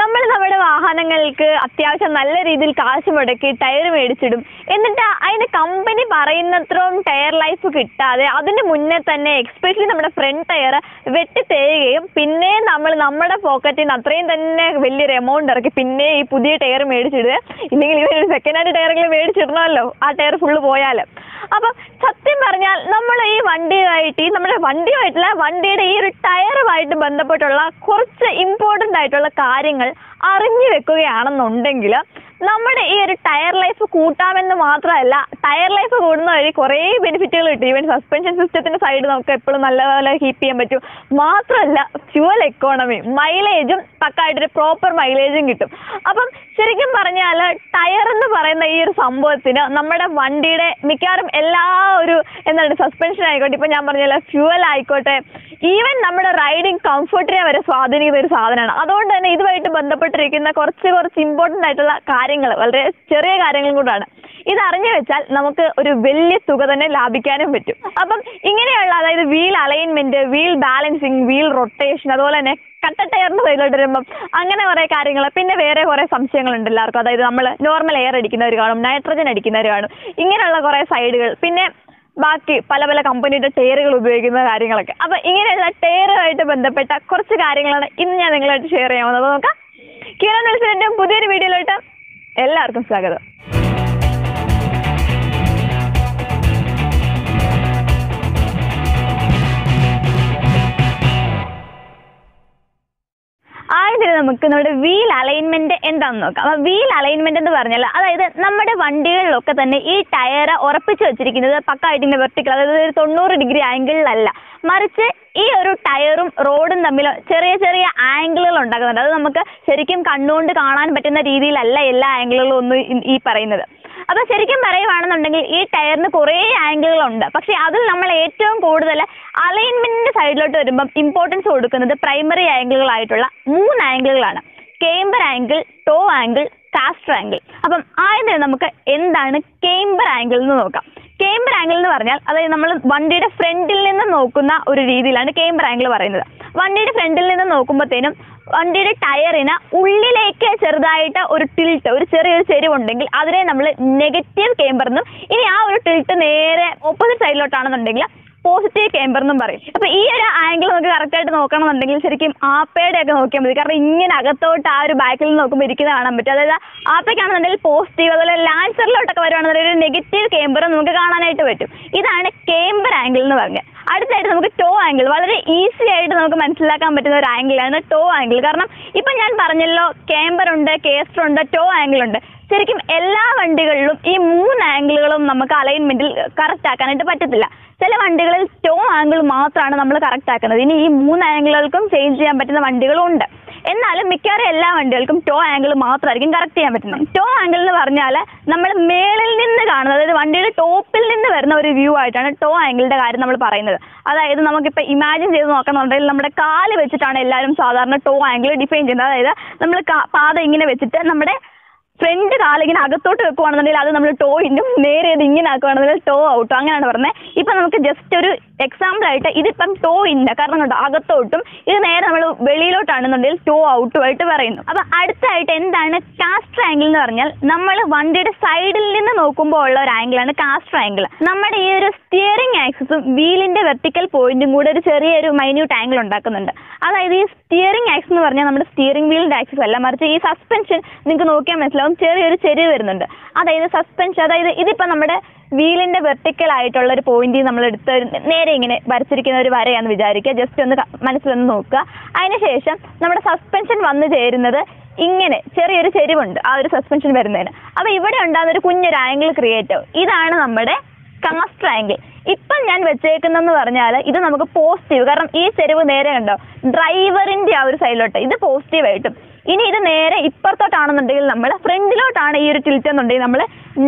നമ്മൾ നമ്മുടെ വാഹനങ്ങൾക്ക് അത്യാവശ്യം നല്ല രീതിയിൽ കാശ് മുടക്കി ടയർ മേടിച്ചിടും. എന്നിട്ട് അതിന് കമ്പനി പറയുന്നത്രയും ടയർ ലൈഫ് കിട്ടാതെ അതിന് മുന്നേ തന്നെ എക്സ്പെഷ്യലി നമ്മുടെ ഫ്രണ്ട് ടയർ വെട്ടി തേയുകയും പിന്നെ നമ്മൾ നമ്മുടെ പോക്കറ്റിൽ നിന്ന് അത്രയും തന്നെ വലിയൊരു എമൗണ്ട് ഇറക്കി പിന്നെ ഈ പുതിയ ടയർ മേടിച്ചിടുക. ഇല്ലെങ്കിൽ ഇവർ സെക്കൻഡ് ഹാൻഡ് ടയറെങ്കിലും മേടിച്ചിടണമല്ലോ. ആ ടയർ ഫുള്ള് പോയാൽ അപ്പം സത്യം പറഞ്ഞാൽ നമ്മൾ ഈ വണ്ടിയുമായിട്ട് ഈ നമ്മുടെ വണ്ടിയുമായിട്ടല്ല വണ്ടിയുടെ ഈ ഒരു ടയറുമായിട്ട് ബന്ധപ്പെട്ടുള്ള കുറച്ച് ഇമ്പോർട്ടന്റ് ആയിട്ടുള്ള കാര്യങ്ങൾ അറിഞ്ഞു വെക്കുകയാണെന്നുണ്ടെങ്കിൽ നമ്മുടെ ഈ ഒരു ടയർ ലൈഫ് കൂട്ടാമെന്ന് മാത്രമല്ല ടയർ ലൈഫ് കൂടുന്ന വഴി കുറേ ബെനിഫിറ്റുകൾ കിട്ടും. ഈവൻ സസ്പെൻഷൻ സിസ്റ്റത്തിന്റെ സൈഡ് നമുക്ക് എപ്പോഴും നല്ലപോലെ കീപ്പ് ചെയ്യാൻ പറ്റും. മാത്രമല്ല ഫ്യൂവൽ എക്കോണമി മൈലേജും പക്കായിട്ടൊരു പ്രോപ്പർ മൈലേജും കിട്ടും. അപ്പം ശരിക്കും പറഞ്ഞാൽ ടയർ എന്ന് പറയുന്ന ഈ ഒരു സംഭവത്തിന് നമ്മുടെ വണ്ടിയുടെ മിക്കവാറും എല്ലാ ഒരു എന്താണ് സസ്പെൻഷൻ ആയിക്കോട്ടെ ഇപ്പൊ ഞാൻ പറഞ്ഞ ഫ്യൂവൽ ആയിക്കോട്ടെ ഈവൻ നമ്മുടെ റൈഡിങ് കംഫർട്ടിനെ വരെ സ്വാധീനിക്കുന്ന ഒരു സാധനമാണ്. അതുകൊണ്ട് തന്നെ ഇതുമായിട്ട് ബന്ധപ്പെട്ടിരിക്കുന്ന കുറച്ച് കുറച്ച് ഇമ്പോർട്ടന്റ് ആയിട്ടുള്ള കാര്യങ്ങൾ വളരെ ചെറിയ കാര്യങ്ങളും കൂടാണ്. ഇത് അറിഞ്ഞു വെച്ചാൽ നമുക്ക് ഒരു വലിയ തുക തന്നെ ലാഭിക്കാനും പറ്റും. അപ്പം ഇങ്ങനെയുള്ള അതായത് wheel alignment wheel balancing wheel rotation അതുപോലെ തന്നെ കട്ട ടയറിന്റെ സൈഡിലോട്ട് വരുമ്പം അങ്ങനെ കുറെ കാര്യങ്ങൾ പിന്നെ വേറെ കുറെ സംശയങ്ങളുണ്ട് എല്ലാവർക്കും. അതായത് നമ്മൾ നോർമൽ എയർ അടിക്കുന്നവർ കാണും നൈട്രജൻ അടിക്കുന്നവർ കാണും ഇങ്ങനെയുള്ള കുറെ സൈഡുകൾ പിന്നെ ബാക്കി പല പല കമ്പനിയുടെ ടയറുകൾ ഉപയോഗിക്കുന്ന കാര്യങ്ങളൊക്കെ. അപ്പൊ ഇങ്ങനെയുള്ള ടയറുമായിട്ട് ബന്ധപ്പെട്ട കുറച്ച് കാര്യങ്ങളാണ് ഇന്ന് ഞാൻ നിങ്ങളായിട്ട് ഷെയർ ചെയ്യാൻ അപ്പൊ നോക്കാം. കിരൺ നെൽസന്റെ പുതിയൊരു വീഡിയോയിലോട്ട് എല്ലാവർക്കും സ്വാഗതം. ആദ്യം നമുക്ക് നമ്മുടെ വീൽ അലൈൻമെന്റ് എന്താണെന്ന് നോക്കാം. അപ്പൊ വീൽ അലൈൻമെന്റ് എന്ന് പറഞ്ഞാൽ അതായത് നമ്മുടെ വണ്ടികളിലൊക്കെ തന്നെ ഈ ടയർ ഉറപ്പിച്ച് വെച്ചിരിക്കുന്നത് പക്കായിട്ട് ഇങ്ങനെ വെർട്ടിക്കൽ അതായത് ഒരു തൊണ്ണൂറ് ഡിഗ്രി ആംഗിളിലല്ല മറിച്ച് ഈ ഒരു ടയറും റോഡും തമ്മിൽ ചെറിയ ചെറിയ ആംഗിളുകൾ ഉണ്ടാക്കുന്നുണ്ട്. അത് നമുക്ക് ശരിക്കും കണ്ണുകൊണ്ട് കാണാൻ പറ്റുന്ന രീതിയിലല്ല എല്ലാ ആംഗിളുകളും ഒന്നും ഈ- പറയുന്നത്. അപ്പൊ ശരിക്കും പറയുവാണെന്നുണ്ടെങ്കിൽ ഈ ടയറിന് കുറേ ആംഗിളുകളുണ്ട് പക്ഷെ അതിൽ നമ്മൾ ഏറ്റവും കൂടുതൽ അലൈൻമെന്റിന്റെ സൈഡിലോട്ട് വരുമ്പം ഇമ്പോർട്ടൻസ് കൊടുക്കുന്നത് പ്രൈമറി ആംഗിളുകളായിട്ടുള്ള മൂന്ന് ആംഗിളുകളാണ് camber angle toe angle caster angle അപ്പം ആദ്യം നമുക്ക് എന്താണ് കേംബർ ആംഗിൾ എന്ന് നോക്കാം. കേംബർ ആംഗിൾ എന്ന് പറഞ്ഞാൽ അതായത് നമ്മൾ വണ്ടിയുടെ ഫ്രണ്ടിൽ നിന്ന് നോക്കുന്ന ഒരു രീതിയിലാണ് കേംബർ ആംഗിൾ പറയുന്നത്. വണ്ടിയുടെ ഫ്രണ്ടിൽ നിന്ന് നോക്കുമ്പോഴത്തേനും വണ്ടിയുടെ ടയറിന് ഉള്ളിലേക്ക് ചെറുതായിട്ട് ഒരു ടിൽട്ട് ഒരു ചെറിയൊരു ചെരിവുണ്ടെങ്കിൽ അതിനെ നമ്മൾ നെഗറ്റീവ് കേംബർ എന്നും ഇനി ആ ഒരു ടിൽട്ട് നേരെ ഓപ്പോസിറ്റ് സൈഡിലോട്ടാണെന്നുണ്ടെങ്കിൽ പോസിറ്റീവ് കേംബർ എന്നും പറയും. അപ്പൊ ഈ ഒരു ആംഗിൾ നമുക്ക് കറക്റ്റ് ആയിട്ട് നോക്കണമെന്നുണ്ടെങ്കിൽ ശരിക്കും ആപ്പയുടെ ഒക്കെ നോക്കിയാൽ മതി. കാരണം ഇങ്ങനെ അകത്തോട്ട് ആ ഒരു ബാക്കിൽ നിന്ന് നോക്കുമ്പോൾ ഇരിക്കുന്ന കാണാൻ പറ്റും. അതായത് ആപ്പയ്ക്കാണെന്നുണ്ടെങ്കിൽ പോസിറ്റീവ് അതുപോലെ ലാൻസറിലോട്ടൊക്കെ വരുവാണെന്നുണ്ടെങ്കിൽ ഒരു നെഗറ്റീവ് കേമ്പർ നമുക്ക് കാണാനായിട്ട് പറ്റും. ഇതാണ് കേംബർ ആംഗിൾ എന്ന് പറഞ്ഞത്. അടുത്തായിട്ട് നമുക്ക് ടോ ആംഗിൾ വളരെ ഈസി ആയിട്ട് നമുക്ക് മനസ്സിലാക്കാൻ പറ്റുന്ന ഒരു ആംഗിളാണ് ടോ ആംഗിൾ കാരണം ഇപ്പൊ ഞാൻ പറഞ്ഞല്ലോ കേംബർ ഉണ്ട് കേസ്റ്റർ ഉണ്ട് ടോ ആംഗിൾ ഉണ്ട്. ശരിക്കും എല്ലാ വണ്ടികളിലും ഈ മൂന്ന് ആംഗിളുകളും നമുക്ക് അലൈൻമെന്റിൽ കറക്റ്റ് ആക്കാനായിട്ട് പറ്റത്തില്ല. ചില വണ്ടികളിൽ സ്റ്റോൺ ആംഗിൾ മാത്രമാണ് നമ്മൾ കറക്റ്റ് ആക്കുന്നത്. ഇനി ഈ മൂന്ന് ആംഗിളുകൾക്കും ചേഞ്ച് ചെയ്യാൻ പറ്റുന്ന വണ്ടികളും ഉണ്ട് എന്നാലും മിക്കവാറും എല്ലാ വണ്ടികൾക്കും ടോ ആംഗിൾ മാത്രമായിരിക്കും കറക്റ്റ് ചെയ്യാൻ പറ്റുന്നത്. ടോ ആംഗിൾ എന്ന് പറഞ്ഞാൽ നമ്മൾ മേളിൽ നിന്ന് കാണുന്നത് അതായത് വണ്ടിയുടെ ടോപ്പിൽ നിന്ന് വരുന്ന ഒരു വ്യൂ ആയിട്ടാണ് ടോ ആംഗിളിന്റെ കാര്യം നമ്മൾ പറയുന്നത്. അതായത് നമുക്കിപ്പോൾ ഇമാജിൻ ചെയ്ത് നോക്കണമെന്നുണ്ടെങ്കിൽ നമ്മുടെ കാൽ വെച്ചിട്ടാണ് എല്ലാവരും സാധാരണ ടോ ആംഗിൾ ഡിഫൈൻ ചെയ്യുന്നത്. അതായത് നമ്മൾ പാത ഇങ്ങനെ വെച്ചിട്ട് നമ്മുടെ ഫ്രണ്ട് കാലിങ്ങനെ അകത്തോട്ട് വെക്കുവാണെന്നുണ്ടെങ്കിൽ അത് നമ്മൾ ടോ ഇന്നും നേരെ ഇത് ഇങ്ങനെ ആക്കുവാണെന്നുണ്ടെങ്കിൽ ടോ ഔട്ടോ അങ്ങനെയാണ് പറഞ്ഞത്. ഇപ്പൊ നമുക്ക് ജസ്റ്റ് ഒരു എക്സാമ്പിൾ ആയിട്ട് ഇതിപ്പം ടോ ഇല്ല. കാരണം കണ്ടോ അകത്തോട്ടും ഇത് നേരെ നമ്മൾ വെളിയിലോട്ടാണെന്നുണ്ടെങ്കിൽ ടോ ഔട്ടും ആയിട്ട് പറയുന്നു. അപ്പൊ അടുത്തായിട്ട് എന്താണ് കാസ്റ്റർ ആംഗിൾ എന്ന് പറഞ്ഞാൽ നമ്മൾ വണ്ടിയുടെ സൈഡിൽ നിന്ന് നോക്കുമ്പോൾ ഉള്ള ഒരു ആംഗിളാണ് കാസ്റ്റർ ആംഗിൾ നമ്മുടെ ഈ ഒരു സ്റ്റിയറിംഗ് ആക്സിസും വീലിന്റെ വെർട്ടിക്കൽ പോയിന്റും കൂടെ ഒരു ചെറിയൊരു മൈന്യൂട്ട് ആംഗിൾ ഉണ്ടാക്കുന്നുണ്ട്. അതായത് ഈ സ്റ്റിയറിംഗ് ആക്സിസ് എന്ന് പറഞ്ഞാൽ നമ്മുടെ സ്റ്റിയറിംഗ് വീലിന്റെ ആക്സിസ് അല്ല. മറിച്ച് ഈ സസ്പെൻഷൻ നിങ്ങൾക്ക് നോക്കിയാൽ മനസ്സിലാവും. ചെറിയൊരു ചെരിവ് വരുന്നുണ്ട്. അതായത് സസ്പെൻഷൻ അതായത് ഇതിപ്പോ നമ്മുടെ വീലിന്റെ വെർട്ടിക്കൽ ആയിട്ടുള്ള ഒരു പോയിന്റ് നമ്മൾ എടുത്ത് നേരെ ഇങ്ങനെ വരച്ചിരിക്കുന്ന ഒരു വരയാന്ന് വിചാരിക്കുക. ജസ്റ്റ് ഒന്ന് മനസ്സിലൊന്ന് നോക്കുക. അതിനുശേഷം നമ്മുടെ സസ്പെൻഷൻ വന്നു ചേരുന്നത് ഇങ്ങനെ ചെറിയൊരു ചെരിവുണ്ട് ആ ഒരു സസ്പെൻഷൻ വരുന്നതിന്. അപ്പൊ ഇവിടെ ഉണ്ടാകുന്ന ഒരു കുഞ്ഞൊരു ആംഗിൾ ക്രിയേറ്റ് ആവും ഇതാണ് നമ്മുടെ കാസ്റ്റ് ആംഗിൾ ഇപ്പം ഞാൻ വെച്ചേക്കുന്നെന്ന് പറഞ്ഞാൽ ഇത് നമുക്ക് പോസിറ്റീവ് കാരണം ഈ ചെരുവ് നേരെ ഉണ്ടോ ഡ്രൈവറിന്റെ ആ ഒരു സൈഡിലോട്ട് ഇത് പോസിറ്റീവ് ആയിട്ടും ഇനി ഇത് നേരെ ഇപ്പുറത്തോട്ടാണെന്നുണ്ടെങ്കിൽ നമ്മൾ ഫ്രണ്ടിലോട്ടാണ് ഈ ഒരു ടിൽറ്റ് എന്നുണ്ടെങ്കിൽ നമ്മൾ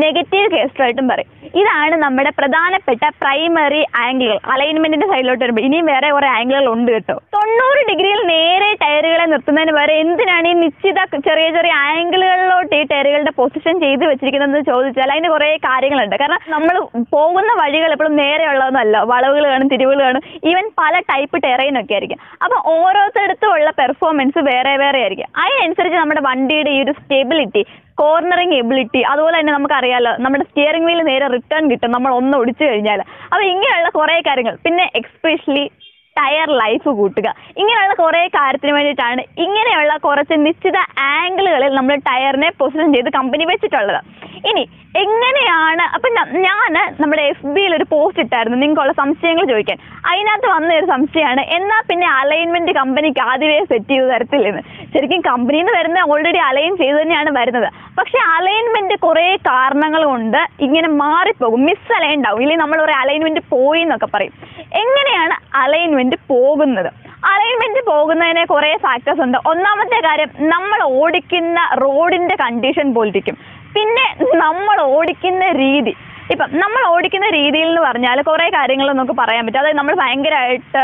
നെഗറ്റീവ് കേസ്റ്ററായിട്ടും പറയും. ഇതാണ് നമ്മുടെ പ്രധാനപ്പെട്ട പ്രൈമറി ആംഗിളുകൾ അലൈൻമെന്റിന്റെ സൈഡിലോട്ട് വരുമ്പോൾ ഇനിയും വേറെ കുറെ ആംഗിളുകൾ ഉണ്ട് കേട്ടോ. തൊണ്ണൂറ് ഡിഗ്രിയിൽ നേരെ ടയറുകളെ നിർത്തുന്നതിന് വരെ എന്തിനാണ് ഈ നിശ്ചിത ചെറിയ ചെറിയ ആംഗിളുകളിലോട്ട് ഈ ടയറുകളുടെ പൊസിഷൻ ചെയ്ത് വെച്ചിരിക്കുന്നതെന്ന് ചോദിച്ചാൽ അതിന് കുറെ കാര്യങ്ങളുണ്ട്. കാരണം നമ്മൾ പോകുന്ന വഴികൾ എപ്പോഴും നേരെയുള്ളതൊന്നുമല്ല വളവുകൾ കാണും തിരിവുകൾ കാണും. ഈവൻ പല ടൈപ്പ് ടെറൈനൊക്കെ ആയിരിക്കും. അപ്പൊ ഓരോരുത്തടത്തും ഉള്ള പെർഫോമൻസ് വേറെ വേറെ ആയിരിക്കും. അതിനനുസരിച്ച് നമ്മുടെ വണ്ടിയുടെ ഈ ഒരു സ്റ്റെബിലിറ്റി കോർണറിങ് എബിലിറ്റി അതുപോലെ തന്നെ നമുക്ക് നമുക്കറിയാലോ നമ്മുടെ സ്റ്റിയറിംഗ് വീൽ നേരെ റിട്ടേൺ കിട്ടും നമ്മൾ ഒന്ന് ഒടിച്ചു കഴിഞ്ഞാൽ അപ്പോൾ ഇങ്ങനെയുള്ള കുറേ കാര്യങ്ങൾ. പിന്നെ എക്സ്പെഷ്യലി ടയർ ലൈഫ് കൂട്ടുക. ഇങ്ങനെയുള്ള കുറേ കാര്യത്തിന് വേണ്ടിയിട്ടാണ് ഇങ്ങനെയുള്ള കുറച്ച് നിശ്ചിത ആംഗിളുകളിൽ നമ്മൾ ടയറിനെ പൊസിഷൻ ചെയ്ത് കമ്പനി വെച്ചിട്ടുള്ളത്. ഇനി എങ്ങനെയാണ് അപ്പം ഞാൻ നമ്മുടെ എഫ് ബിയിൽ ഒരു പോസ്റ്റ് ഇട്ടായിരുന്നു നിങ്ങൾക്കുള്ള സംശയങ്ങൾ ചോദിക്കാൻ. അതിനകത്ത് വന്ന ഒരു സംശയമാണ് എന്നാൽ പിന്നെ അലൈൻമെന്റ് കമ്പനിക്ക് ആദ്യമേ സെറ്റ് ചെയ്ത് തരത്തില്ലെന്ന്. ശരിക്കും കമ്പനിയിൽ നിന്ന് വരുന്ന ഓൾറെഡി അലൈൻ ചെയ്ത് തന്നെയാണ് വരുന്നത്. പക്ഷെ അലൈൻമെന്റ് കുറേ കാരണങ്ങൾ കൊണ്ട് ഇങ്ങനെ മാറിപ്പോകും മിസ് അലൈൻഡ് ആവും. ഇല്ലെങ്കിൽ നമ്മൾ ഒരു അലൈൻമെന്റ് പോയി എന്നൊക്കെ പറയും. എങ്ങനെയാണ് അലൈൻമെന്റ് പോകുന്നത്. അലൈൻമെന്റ് പോകുന്നതിന് കുറേ ഫാക്ടേഴ്സ് ഉണ്ട്. ഒന്നാമത്തെ കാര്യം നമ്മൾ ഓടിക്കുന്ന റോഡിന്റെ കണ്ടീഷൻ പോലിരിക്കും. പിന്നെ നമ്മൾ ഓടിക്കുന്ന രീതി. ഇപ്പം നമ്മൾ ഓടിക്കുന്ന രീതിയിൽ എന്ന് പറഞ്ഞാൽ കുറേ കാര്യങ്ങൾ നമുക്ക് പറയാൻ പറ്റും. അതായത് നമ്മൾ ഭയങ്കരമായിട്ട്